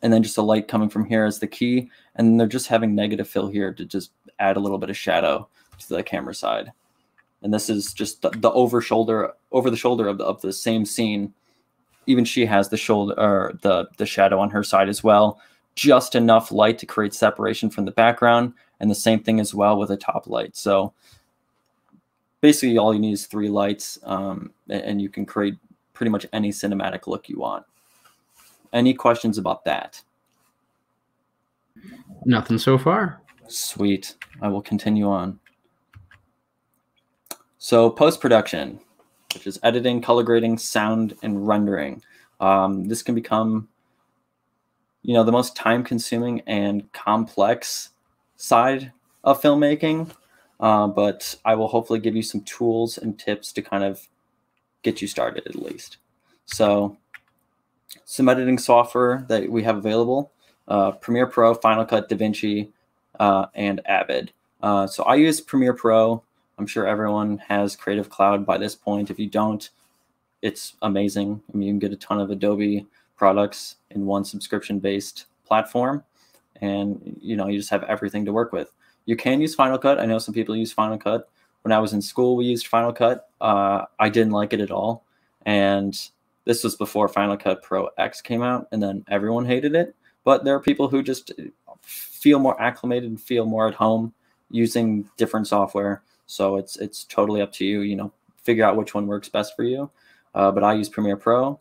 And then just a light coming from here as the key. And they're just having negative fill here to just add a little bit of shadow to the camera side. And this is just the, the over shoulder over the shoulder of the, of the same scene even she has the shoulder or the the shadow on her side as well just enough light to create separation from the background and the same thing as well with a top light so basically all you need is three lights um, and you can create pretty much any cinematic look you want. Any questions about that? Nothing so far. Sweet. I will continue on. So post-production, which is editing, color grading, sound, and rendering. Um, this can become, you know, the most time-consuming and complex side of filmmaking. Uh, but I will hopefully give you some tools and tips to kind of get you started at least. So some editing software that we have available, uh, Premiere Pro, Final Cut, DaVinci, uh, and Avid. Uh, so I use Premiere Pro. I'm sure everyone has Creative Cloud by this point. If you don't, it's amazing. I mean, you can get a ton of Adobe products in one subscription-based platform, and you know you just have everything to work with. You can use Final Cut. I know some people use Final Cut. When I was in school, we used Final Cut. Uh, I didn't like it at all, and this was before Final Cut Pro X came out, and then everyone hated it. But there are people who just feel more acclimated and feel more at home using different software. So it's it's totally up to you. You know, figure out which one works best for you. Uh, but I use Premiere Pro.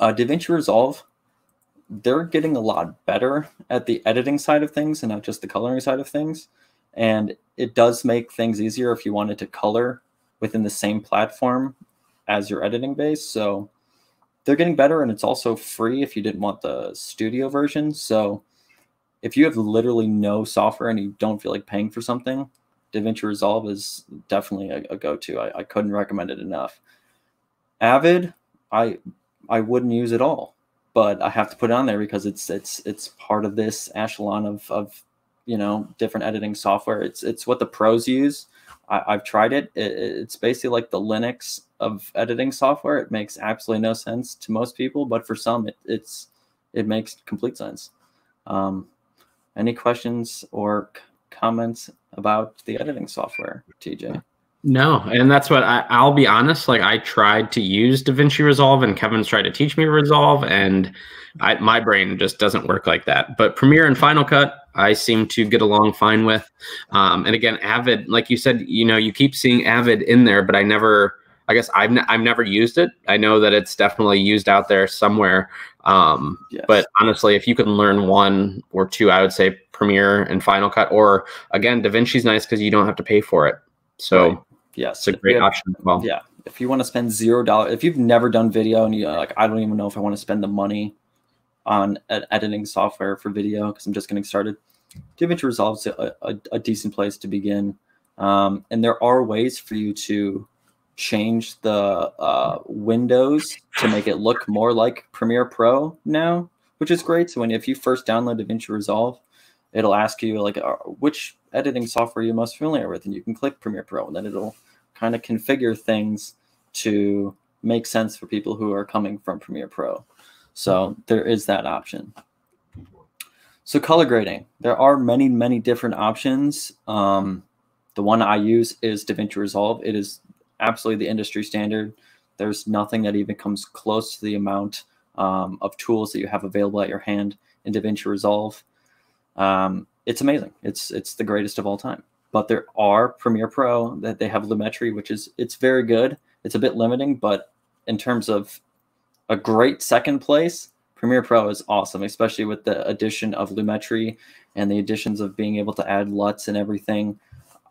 Uh, DaVinci Resolve, they're getting a lot better at the editing side of things and not just the coloring side of things. And it does make things easier if you wanted to color within the same platform as your editing base. So they're getting better and it's also free if you didn't want the studio version. So if you have literally no software and you don't feel like paying for something, DaVinci Resolve is definitely a, a go-to. I, I couldn't recommend it enough. Avid, I I wouldn't use it all, but I have to put it on there because it's it's it's part of this echelon of of you know different editing software. It's it's what the pros use. I, have tried it. it. It's basically like the Linux of editing software. It makes absolutely no sense to most people, but for some, it, it's it makes complete sense. Um, any questions or comments about the editing software, TJ? No, and that's what I, I'll be honest. Like I tried to use DaVinci Resolve, and Kevin's tried to teach me Resolve, and I, my brain just doesn't work like that. But Premiere and Final Cut, I seem to get along fine with. Um, and again, Avid, like you said, you know, you keep seeing Avid in there, but I never, I guess I've n- I've never used it. I know that it's definitely used out there somewhere. Um, yes. But honestly, if you can learn one or two, I would say Premiere and Final Cut, or again, DaVinci's nice because you don't have to pay for it. So. Right Yes, it's a great have, option as well. Yeah, if you want to spend zero dollars, if you've never done video and you like, I don't even know if I want to spend the money on editing software for video because I'm just getting started. DaVinci Resolve is a, a, a, decent place to begin, um, and there are ways for you to change the uh, windows to make it look more like Premiere Pro now, which is great. So when if you first download DaVinci Resolve, it'll ask you like uh, which editing software you're most familiar with, and you can click Premiere Pro, and then it'll kind of configure things to make sense for people who are coming from Premiere Pro. So there is that option. So color grading, there are many, many different options. Um, the one I use is DaVinci Resolve. It is absolutely the industry standard. There's nothing that even comes close to the amount um, of tools that you have available at your hand in DaVinci Resolve. Um, it's amazing. It's it's the greatest of all time. But there are Premiere Pro that they have Lumetri, which is it's very good. It's a bit limiting, but in terms of a great second place, Premiere Pro is awesome, especially with the addition of Lumetri and the additions of being able to add LUTs and everything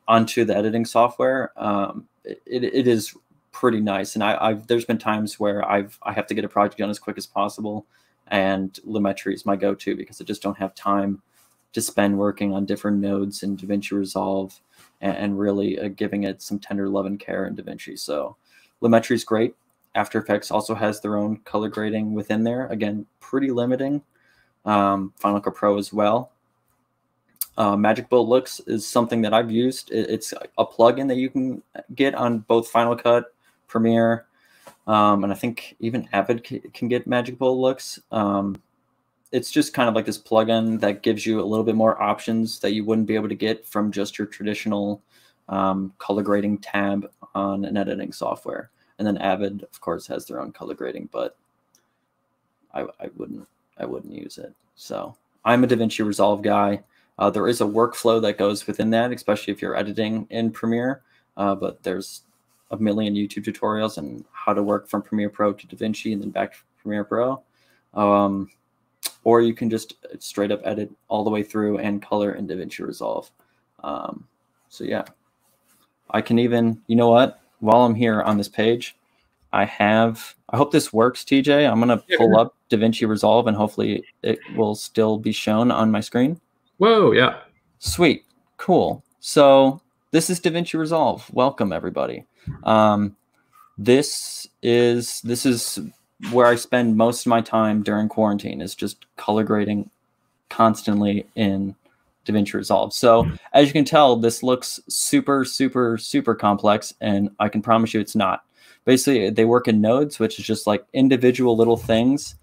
onto the editing software. Um, it, it is pretty nice. And I, have there's been times where I've I have to get a project done as quick as possible, and Lumetri is my go-to because I just don't have time to spend working on different nodes in DaVinci Resolve and, and really uh, giving it some tender love and care in DaVinci. So Lumetri is great. After Effects also has their own color grading within there. Again, pretty limiting. Um, Final Cut Pro as well. Uh, Magic Bullet Looks is something that I've used. It, it's a plugin that you can get on both Final Cut, Premiere, um, and I think even Avid can get Magic Bullet Looks. Um, it's just kind of like this plugin that gives you a little bit more options that you wouldn't be able to get from just your traditional um, color grading tab on an editing software. And then Avid, of course, has their own color grading, but I, I wouldn't I wouldn't use it. So I'm a DaVinci Resolve guy. Uh, there is a workflow that goes within that, especially if you're editing in Premiere. Uh, but there's a million YouTube tutorials on how to work from Premiere Pro to DaVinci and then back to Premiere Pro. Um, or you can just straight up edit all the way through and color in DaVinci Resolve. Um, so yeah, I can even, you know what, while I'm here on this page, I have, I hope this works, TJ. I'm going to pull up DaVinci Resolve and hopefully it will still be shown on my screen. Whoa, yeah. Sweet, cool. So this is DaVinci Resolve. Welcome, everybody. Um, this is this is where I spend most of my time during quarantine is just color grading constantly in DaVinci Resolve. So as you can tell, this looks super, super, super complex, and I can promise you it's not. Basically, they work in nodes, which is just like individual little things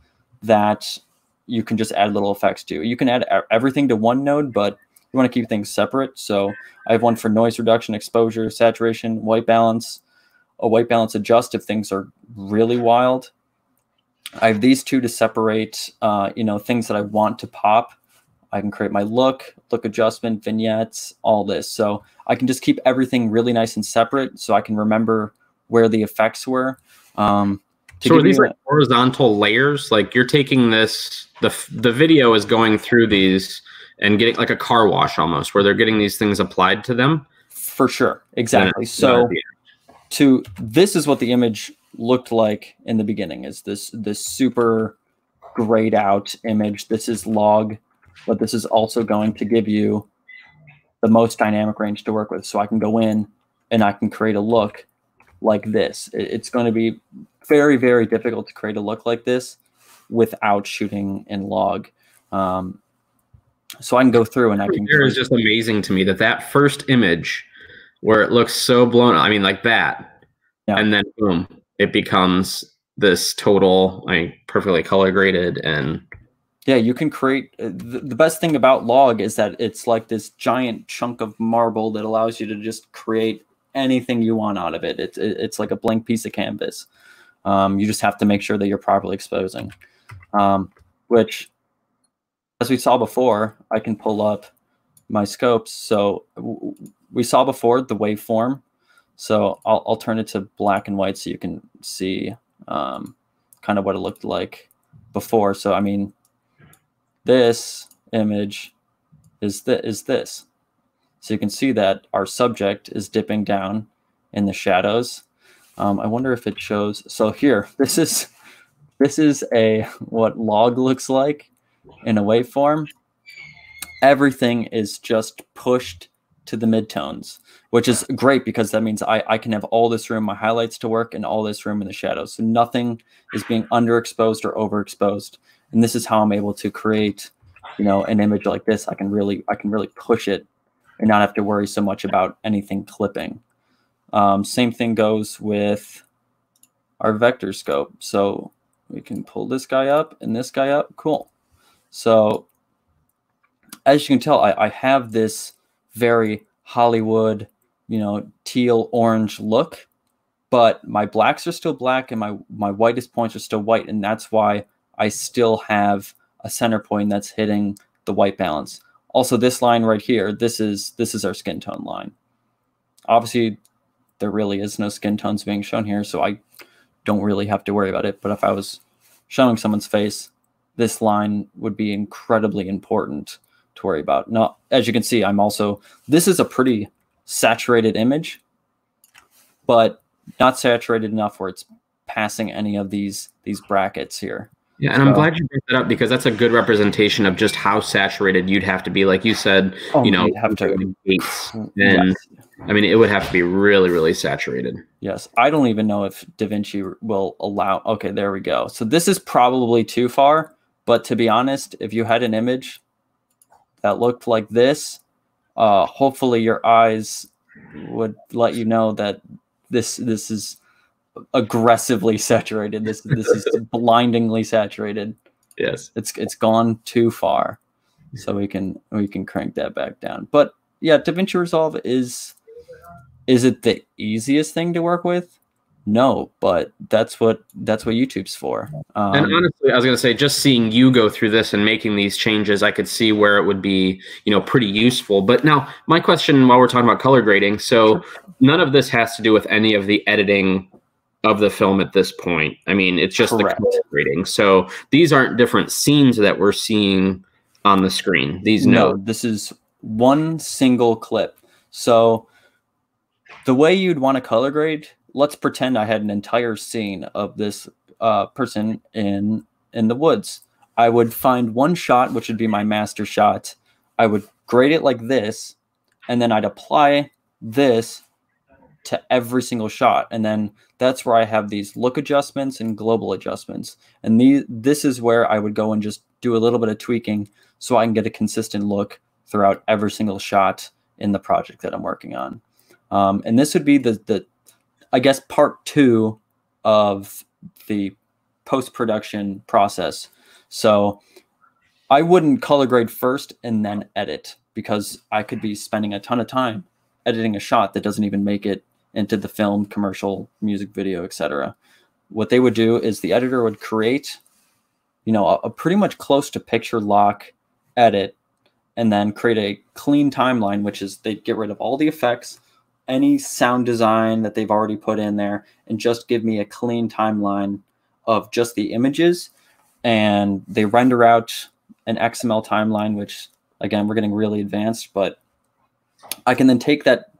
that you can just add little effects to. You can add everything to one node, but you want to keep things separate. So I have one for noise reduction, exposure, saturation, white balance, a white balance adjust if things are really wild. I have these two to separate, uh, you know, things that I want to pop. I can create my look, look adjustment, vignettes, all this. So I can just keep everything really nice and separate so I can remember where the effects were. Um, so are these like horizontal layers? Like you're taking this, the the video is going through these and getting like a car wash almost, where they're getting these things applied to them. For sure, exactly. So to this is what the image looked like in the beginning. Is this this super grayed out image? This is log, but this is also going to give you the most dynamic range to work with. So I can go in and I can create a look like this. It's going to be very, very difficult to create a look like this without shooting in log. Um, so I can go through and I can. It is just amazing to me that that first image where it looks so blown. I mean, like that, yeah. and then boom, it becomes this total, mean, perfectly color graded and. Yeah, you can create. Uh, the, the best thing about log is that it's like this giant chunk of marble that allows you to just create anything you want out of it. It's it's like a blank piece of canvas. Um, you just have to make sure that you're properly exposing. Um, which, as we saw before, I can pull up my scopes. So we saw before the waveform. So I'll, I'll turn it to black and white so you can see um, kind of what it looked like before. So I mean, this image is th is this. So you can see that our subject is dipping down in the shadows. Um, I wonder if it shows. So here, this is this is a what log looks like in a waveform. Everything is just pushed to the midtones, which is great because that means I, I can have all this room, my highlights to work, and all this room in the shadows. So nothing is being underexposed or overexposed. And this is how I'm able to create, you know, an image like this. I can really I can really push it and not have to worry so much about anything clipping. Um, same thing goes with our vector scope. So we can pull this guy up and this guy up. Cool. So as you can tell, I, I have this very Hollywood, you know, teal orange look, but my blacks are still black and my, my whitest points are still white. And that's why I still have a center point that's hitting the white balance. Also, this line right here, this is this is our skin tone line. Obviously, there really is no skin tones being shown here, so I don't really have to worry about it. But if I was showing someone's face, this line would be incredibly important to worry about. Now, as you can see, I'm also, this is a pretty saturated image, but not saturated enough where it's passing any of these these brackets here. Yeah, and so, I'm glad you brought that up because that's a good representation of just how saturated you'd have to be. Like you said, oh, you know, have to gates, and yes. I mean, it would have to be really, really saturated. Yes, I don't even know if DaVinci will allow. Okay, there we go. So this is probably too far, but to be honest, if you had an image that looked like this, uh, hopefully your eyes would let you know that this this is aggressively saturated. This this is blindingly saturated. Yes, it's it's gone too far, so we can we can crank that back down. But yeah, DaVinci Resolve is is it the easiest thing to work with? No, but that's what that's what YouTube's for. Um, and honestly, I was going to say, just seeing you go through this and making these changes, I could see where it would be, you know, pretty useful. But now, my question, while we're talking about color grading, so none of this has to do with any of the editing of the film at this point. I mean, it's just Correct. the rating. So these aren't different scenes that we're seeing on the screen. These no, notes. this is one single clip. So the way you'd want to color grade, let's pretend I had an entire scene of this uh, person in in the woods. I would find one shot, which would be my master shot. I would grade it like this, and then I'd apply this to every single shot. And then that's where I have these look adjustments and global adjustments. And these, this is where I would go and just do a little bit of tweaking so I can get a consistent look throughout every single shot in the project that I'm working on. Um, and this would be the, the, I guess, part two of the post production process. So I wouldn't color grade first and then edit because I could be spending a ton of time editing a shot that doesn't even make it into the film, commercial, music video, etc. What they would do is the editor would create, you know, a, a pretty much close to picture lock edit, and then create a clean timeline, which is they'd get rid of all the effects, any sound design that they've already put in there, and just give me a clean timeline of just the images. And they render out an XML timeline, which again, we're getting really advanced, but I can then take that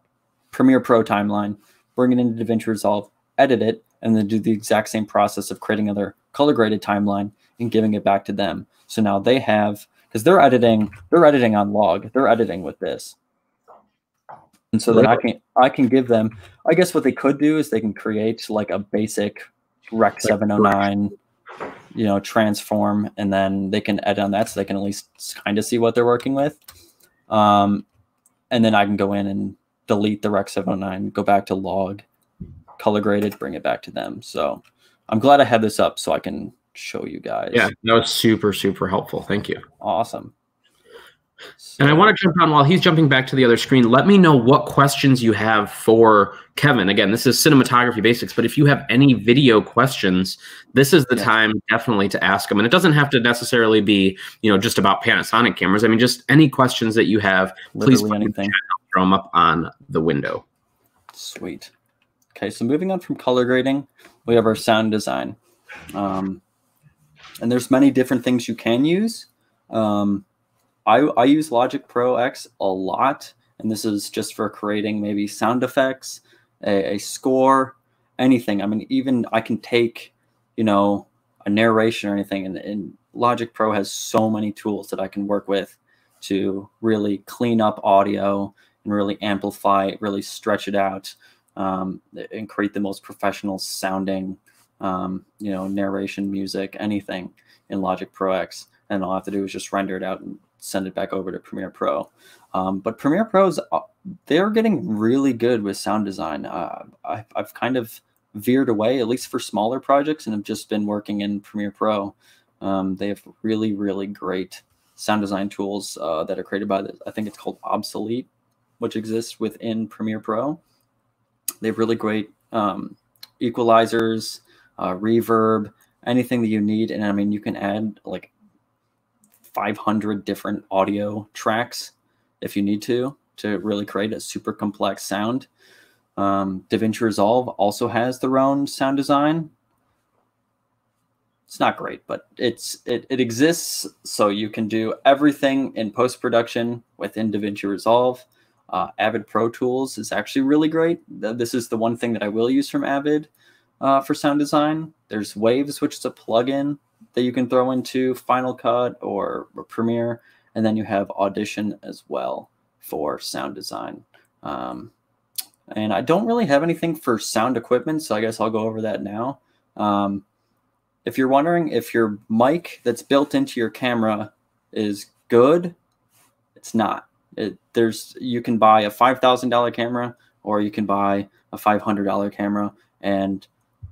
Premiere Pro timeline, bring it into DaVinci Resolve, edit it, and then do the exact same process of creating another color graded timeline and giving it back to them. So now they have because they're editing, they're editing on log, they're editing with this. And so then I can I can give them, I guess what they could do is they can create like a basic Rec 709, you know, transform, and then they can edit on that so they can at least kind of see what they're working with. Um, and then I can go in and delete the Rec 709, go back to log, color graded, bring it back to them. So I'm glad I had this up so I can show you guys. Yeah, that was super, super helpful. Thank you. Awesome. So, and I want to jump on while he's jumping back to the other screen. Let me know what questions you have for Kevin. Again, this is cinematography basics, but if you have any video questions, this is the yeah. time definitely to ask them. And it doesn't have to necessarily be, you know, just about Panasonic cameras. I mean, just any questions that you have, Literally please anything. Throw them up on the window. Sweet. Okay, so moving on from color grading, we have our sound design. Um, and there's many different things you can use. Um, I, I use Logic Pro X a lot, and this is just for creating maybe sound effects, a, a score, anything. I mean, even I can take, you know, a narration or anything, and, and Logic Pro has so many tools that I can work with to really clean up audio and really amplify really stretch it out, um, and create the most professional sounding um, you know, narration, music, anything in Logic Pro X. And all I have to do is just render it out and send it back over to Premiere Pro. Um, but Premiere Pros, uh, they're getting really good with sound design. Uh, I, I've kind of veered away, at least for smaller projects, and have just been working in Premiere Pro. Um, they have really, really great sound design tools uh, that are created by the, I think it's called Obsolete, which exists within Premiere Pro. They have really great um, equalizers, uh, reverb, anything that you need. And I mean, you can add like 500 different audio tracks if you need to to really create a super complex sound. Um, DaVinci Resolve also has their own sound design. It's not great, but it's it, it exists so you can do everything in post production within DaVinci Resolve. Uh, Avid Pro Tools is actually really great. This is the one thing that I will use from Avid uh, for sound design. There's Waves, which is a plugin that you can throw into Final Cut or, or Premiere, and then you have Audition as well for sound design. Um, and I don't really have anything for sound equipment, so I guess I'll go over that now. Um, if you're wondering if your mic that's built into your camera is good, it's not. It, there's you can buy a five thousand dollar camera or you can buy a five hundred dollar camera, and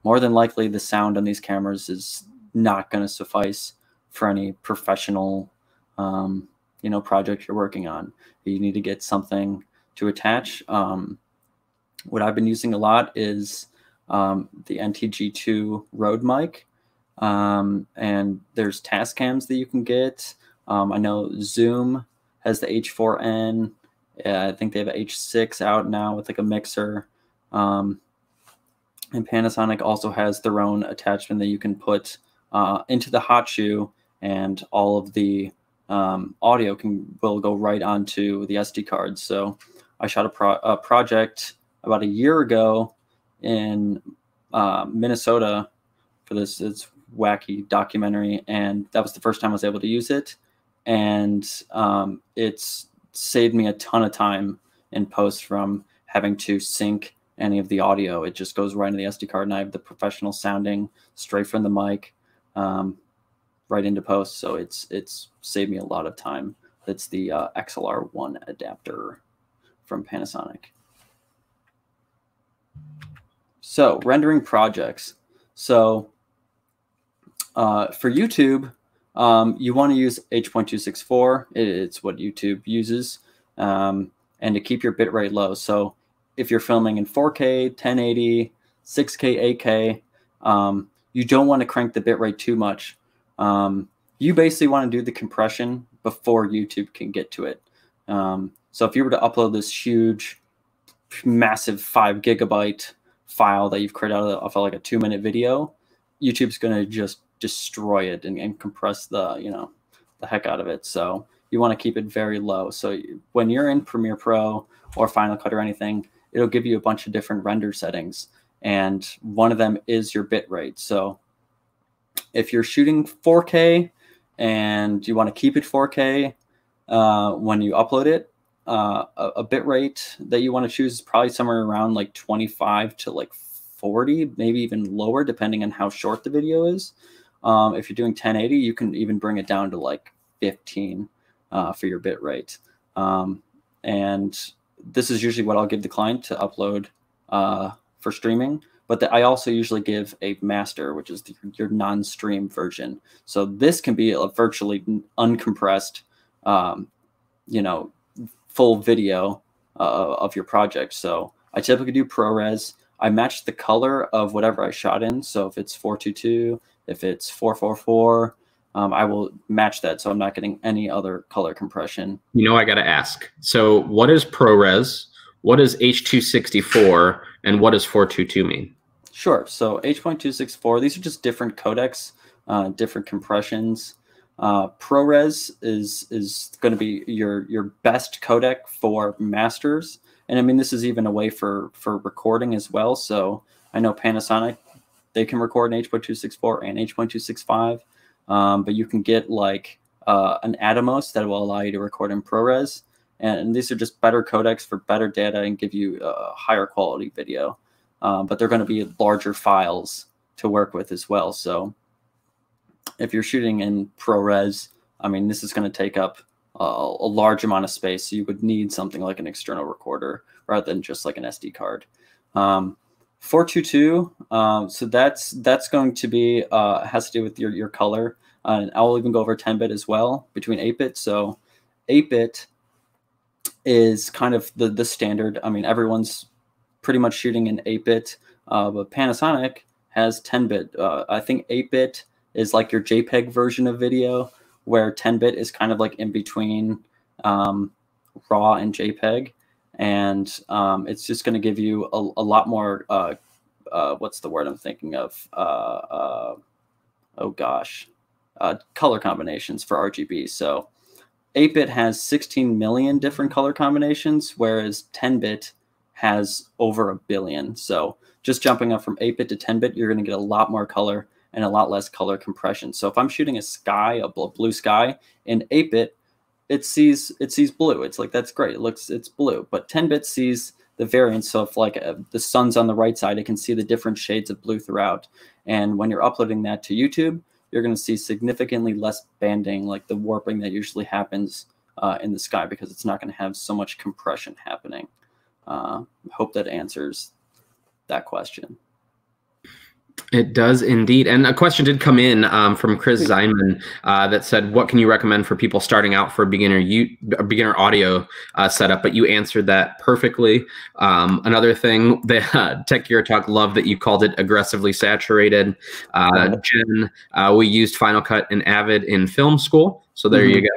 more than likely the sound on these cameras is not going to suffice for any professional um, you know project you're working on. You need to get something to attach. Um, what i've been using a lot is um, the ntg2 rode mic. Um, and there's Tascams that you can get. Um, i know zoom has the h4n yeah, i think they have h6 out now with like a mixer. Um, and Panasonic also has their own attachment that you can put uh, into the hot shoe, and all of the um, audio can will go right onto the SD card. So I shot a, pro- a project about a year ago in uh, Minnesota for this this wacky documentary, and that was the first time I was able to use it, and um, it's saved me a ton of time in post from having to sync any of the audio. It just goes right into the SD card, and I have the professional sounding straight from the mic, um, right into post. So it's it's saved me a lot of time. That's the uh, XLR one adapter from Panasonic. So rendering projects. So uh, for YouTube, um, you want to use H.264. It's what YouTube uses. Um, and to keep your bitrate low. So if you're filming in 4K, 1080, 6K, 8K, um, you don't want to crank the bitrate too much. Um, you basically want to do the compression before YouTube can get to it. Um, so if you were to upload this huge, massive five gigabyte file that you've created out of, of like a two minute video, YouTube's going to just destroy it and, and compress the, you know, the heck out of it. So you want to keep it very low. So when you're in Premiere Pro or Final Cut or anything, it'll give you a bunch of different render settings. And one of them is your bit rate. So if you're shooting 4K and you want to keep it 4K uh, when you upload it, uh, a, a bit rate that you want to choose is probably somewhere around like 25 to like 40, maybe even lower, depending on how short the video is. Um, if you're doing 1080, you can even bring it down to like 15 uh, for your bit rate. Um, and this is usually what I'll give the client to upload uh, for streaming. But the, I also usually give a master, which is the, your non-stream version. So this can be a virtually uncompressed, um, you know, full video uh, of your project. So I typically do ProRes. I match the color of whatever I shot in. So if it's 422, if it's 444, um, I will match that so I'm not getting any other color compression. You know, I got to ask. So, what is ProRes? What is H264? And what does 422 mean? Sure. So, H.264, these are just different codecs, uh, different compressions. Uh, ProRes is is going to be your your best codec for masters, and I mean this is even a way for for recording as well. So I know Panasonic, they can record in H.264 and H.265 um, but you can get like uh, an Atomos that will allow you to record in ProRes. And, and these are just better codecs for better data and give you a higher quality video. Um, but they're going to be larger files to work with as well. So if you're shooting in ProRes, I mean, this is going to take up a, a large amount of space. So you would need something like an external recorder rather than just like an SD card. Um, 422 um, so that's that's going to be uh, has to do with your your color. Uh, and i'll even go over 10 bit as well between 8 bit. So 8 bit is kind of the the standard. I mean everyone's pretty much shooting in 8 bit uh, but panasonic has 10 bit. Uh, i think 8 bit is like your jpeg version of video where 10 bit is kind of like in between um, raw and jpeg and um, it's just going to give you a, a lot more. Uh, uh, what's the word I'm thinking of? Uh, uh oh gosh, uh, color combinations for RGB. So 8-bit has 16 million different color combinations, whereas 10-bit has over a billion. So just jumping up from 8-bit to 10-bit, you're going to get a lot more color and a lot less color compression. So if I'm shooting a sky, a blue sky in 8-bit, it sees it sees blue. It's like that's great. It looks it's blue. But 10 bit sees the variance. So if like uh, the sun's on the right side, it can see the different shades of blue throughout. And when you're uploading that to YouTube, you're going to see significantly less banding, like the warping that usually happens uh, in the sky, because it's not going to have so much compression happening. Uh, hope that answers that question. It does indeed. And a question did come in um, from Chris Zineman uh, that said, "What can you recommend for people starting out for a beginner you a beginner audio uh, setup?" But you answered that perfectly. Um, another thing, the uh, Tech Gear Talk love that you called it aggressively saturated. Uh, Jen, uh, we used Final Cut and Avid in film school, so there mm-hmm. you go.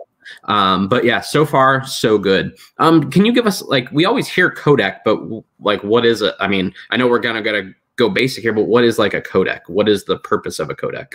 Um, but yeah, so far so good. Um, can you give us like we always hear codec, but like what is it? I mean, I know we're gonna get a go basic here, but what is like a codec? What is the purpose of a codec?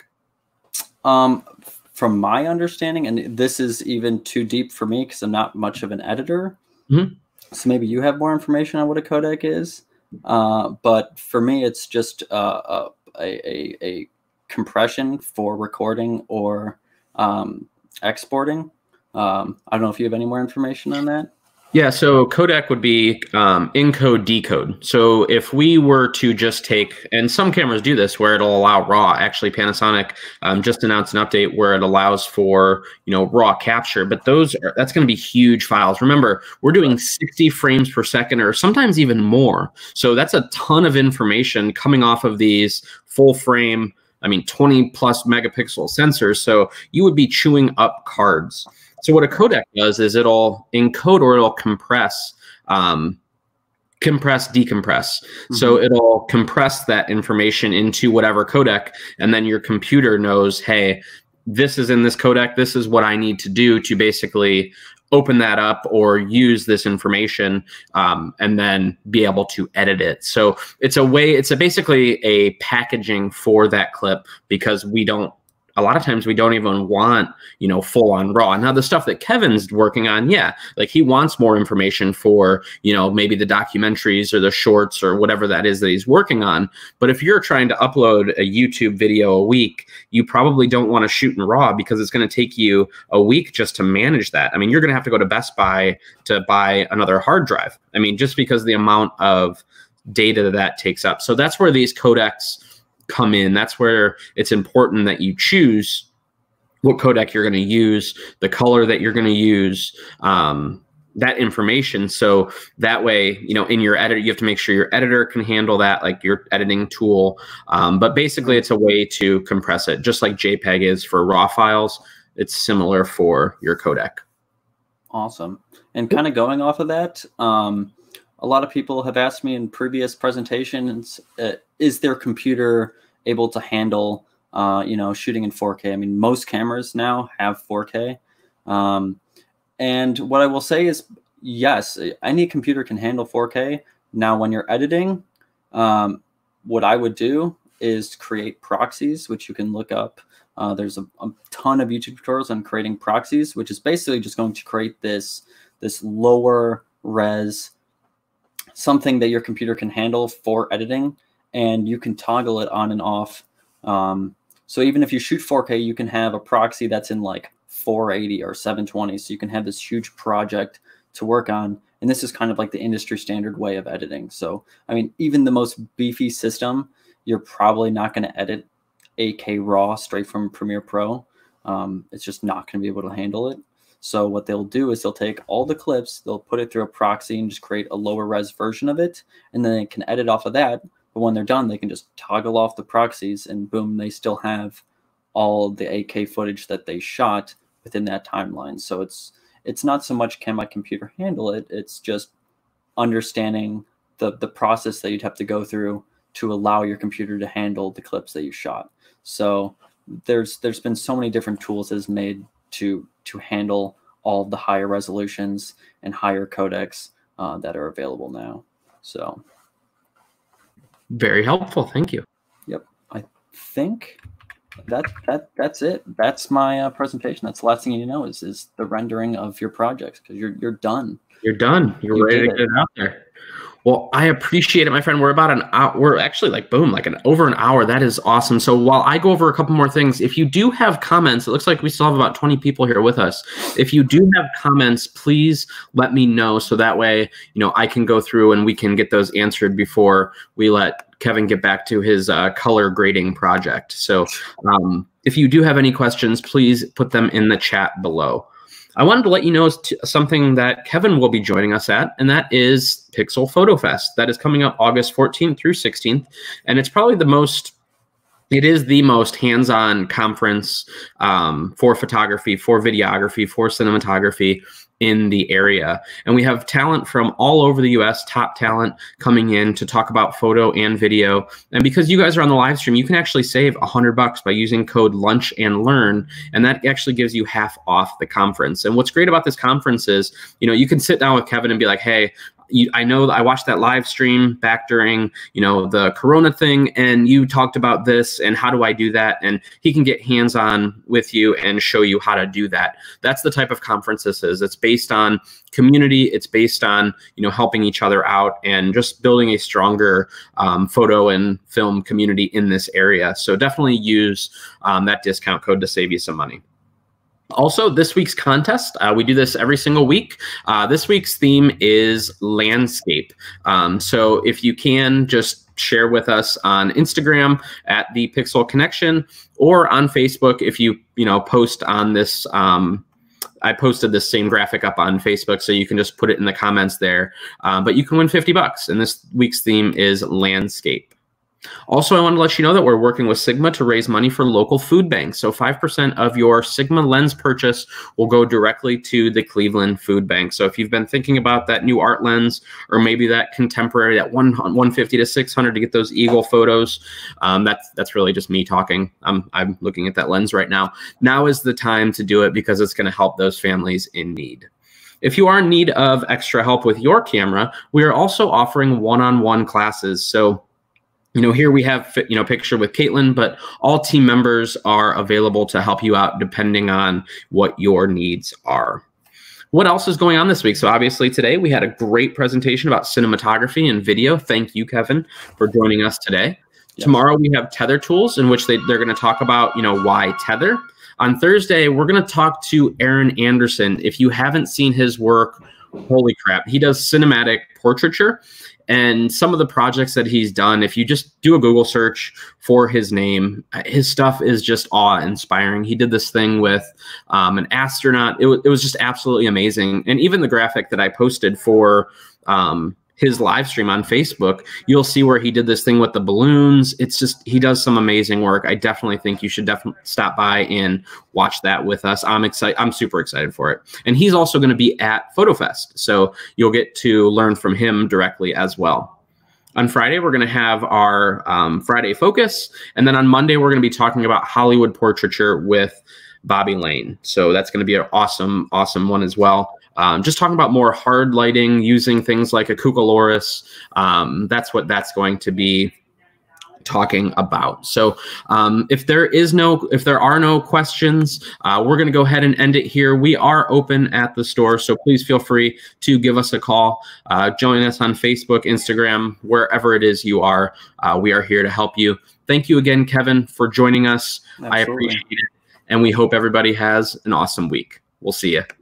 Um, from my understanding, and this is even too deep for me because I'm not much of an editor. Mm-hmm. So maybe you have more information on what a codec is. Uh, but for me, it's just uh, a, a, a, compression for recording or um, exporting. Um, I don't know if you have any more information on that. Yeah, so codec would be um, encode decode. So if we were to just take, and some cameras do this where it'll allow RAW. Actually, Panasonic um, just announced an update where it allows for you know RAW capture, but those are, that's going to be huge files. Remember, we're doing 60 frames per second, or sometimes even more. So that's a ton of information coming off of these full frame. I mean, 20 plus megapixel sensors. So you would be chewing up cards. So what a codec does is it'll encode or it'll compress, um, compress, decompress. Mm-hmm. So it'll compress that information into whatever codec, and then your computer knows, hey, this is in this codec. This is what I need to do to basically open that up or use this information um, and then be able to edit it. So it's a way, it's a basically a packaging for that clip because we don't a lot of times we don't even want, you know, full on raw. Now the stuff that Kevin's working on, yeah, like he wants more information for, you know, maybe the documentaries or the shorts or whatever that is that he's working on. But if you're trying to upload a YouTube video a week, you probably don't want to shoot in raw because it's going to take you a week just to manage that. I mean, you're going to have to go to Best Buy to buy another hard drive. I mean, just because the amount of data that, that takes up. So that's where these codecs come in. That's where it's important that you choose what codec you're going to use, the color that you're going to use, um, that information. So that way, you know, in your editor, you have to make sure your editor can handle that, like your editing tool. Um, but basically, it's a way to compress it, just like JPEG is for RAW files. It's similar for your codec. Awesome. And kind of going off of that, um, a lot of people have asked me in previous presentations, uh, is their computer able to handle, uh, you know, shooting in 4K? I mean, most cameras now have 4K. Um, and what I will say is, yes, any computer can handle 4K. Now, when you're editing, um, what I would do is create proxies, which you can look up. Uh, there's a, a, ton of YouTube tutorials on creating proxies, which is basically just going to create this this lower res something that your computer can handle for editing, and you can toggle it on and off. Um, so even if you shoot 4K, you can have a proxy that's in like 480 or 720. So you can have this huge project to work on. And this is kind of like the industry standard way of editing. So, I mean, even the most beefy system, you're probably not going to edit 8K RAW straight from Premiere Pro. Um, it's just not going to be able to handle it. So what they'll do is they'll take all the clips, they'll put it through a proxy and just create a lower res version of it, and then they can edit off of that. But when they're done, they can just toggle off the proxies, and boom, they still have all the 8K footage that they shot within that timeline. So it's it's not so much can my computer handle it, it's just understanding the the process that you'd have to go through to allow your computer to handle the clips that you shot. So there's there's been so many different tools that is made to to handle all the higher resolutions and higher codecs uh, that are available now. So very helpful. Thank you. Yep. I think that that that's it. That's my uh, presentation. That's the last thing you know is is the rendering of your projects because you're you're done. You're done. You're you ready to get it out there. Well, I appreciate it, my friend. We're about an hour. We're actually like boom, like an over an hour. That is awesome. So while I go over a couple more things, if you do have comments, it looks like we still have about 20 people here with us. If you do have comments, please let me know so that way, you know, I can go through and we can get those answered before we let Kevin get back to his uh, color grading project. So um, if you do have any questions, please put them in the chat below. I wanted to let you know something that Kevin will be joining us at, and that is Pixel Photo Fest. That is coming up August 14th through 16th, and it's probably the most it is the most hands-on conference um, for photography, for videography, for cinematography in the area. And we have talent from all over the US, top talent coming in to talk about photo and video. And because you guys are on the live stream, you can actually save a hundred bucks by using code lunch and learn. And that actually gives you half off the conference. And what's great about this conference is, you know, you can sit down with Kevin and be like, hey, you, I know I watched that live stream back during, you know, the Corona thing, and you talked about this and how do I do that? And he can get hands on with you and show you how to do that. That's the type of conference this is. It's based on community. It's based on, you know, helping each other out and just building a stronger um, photo and film community in this area. So definitely use um, that discount code to save you some money. Also, this week's contest, uh, we do this every single week. Uh, this week's theme is landscape. Um, so if you can just share with us on Instagram at the Pixel Connection or on Facebook if you you know post on this. Um, I posted this same graphic up on Facebook, so you can just put it in the comments there. Um, but you can win 50 bucks, and this week's theme is landscape. Also, I want to let you know that we're working with Sigma to raise money for local food banks. So 5% of your Sigma lens purchase will go directly to the Cleveland Food Bank. So if you've been thinking about that new art lens or maybe that contemporary, that one, 150 to 600 to get those eagle photos, um, that's, that's really just me talking. I'm, I'm looking at that lens right now. Now is the time to do it because it's going to help those families in need. If you are in need of extra help with your camera, we are also offering one-on-one -on -one classes. So you know, here we have, you know, picture with Caitlin, but all team members are available to help you out depending on what your needs are. What else is going on this week? So obviously today we had a great presentation about cinematography and video. Thank you, Kevin, for joining us today. Yes. Tomorrow we have tether tools in which they, they're going to talk about, you know, why tether. On Thursday, we're going to talk to Aaron Anderson. If you haven't seen his work, holy crap, he does cinematic portraiture and some of the projects that he's done if you just do a google search for his name his stuff is just awe-inspiring. He did this thing with um, an astronaut. It, it was just absolutely amazing. And even the graphic that i posted for um, his live stream on Facebook, you'll see where he did this thing with the balloons. It's just he does some amazing work. I definitely think you should definitely stop by and watch that with us. I'm excited. I'm super excited for it. And he's also going to be at PhotoFest, so you'll get to learn from him directly as well. On Friday, we're going to have our um, Friday focus, and then on Monday, we're going to be talking about Hollywood portraiture with Bobbi Lane. So that's going to be an awesome, awesome one as well. Um, just talking about more hard lighting using things like a Cucaloris. Um, that's what that's going to be talking about. So um, if there is no, if there are no questions, uh, we're going to go ahead and end it here. We are open at the store, so please feel free to give us a call. Uh, join us on Facebook, Instagram, wherever it is you are. Uh, we are here to help you. Thank you again, Kevin, for joining us. Absolutely. I appreciate it, and we hope everybody has an awesome week. We'll see you.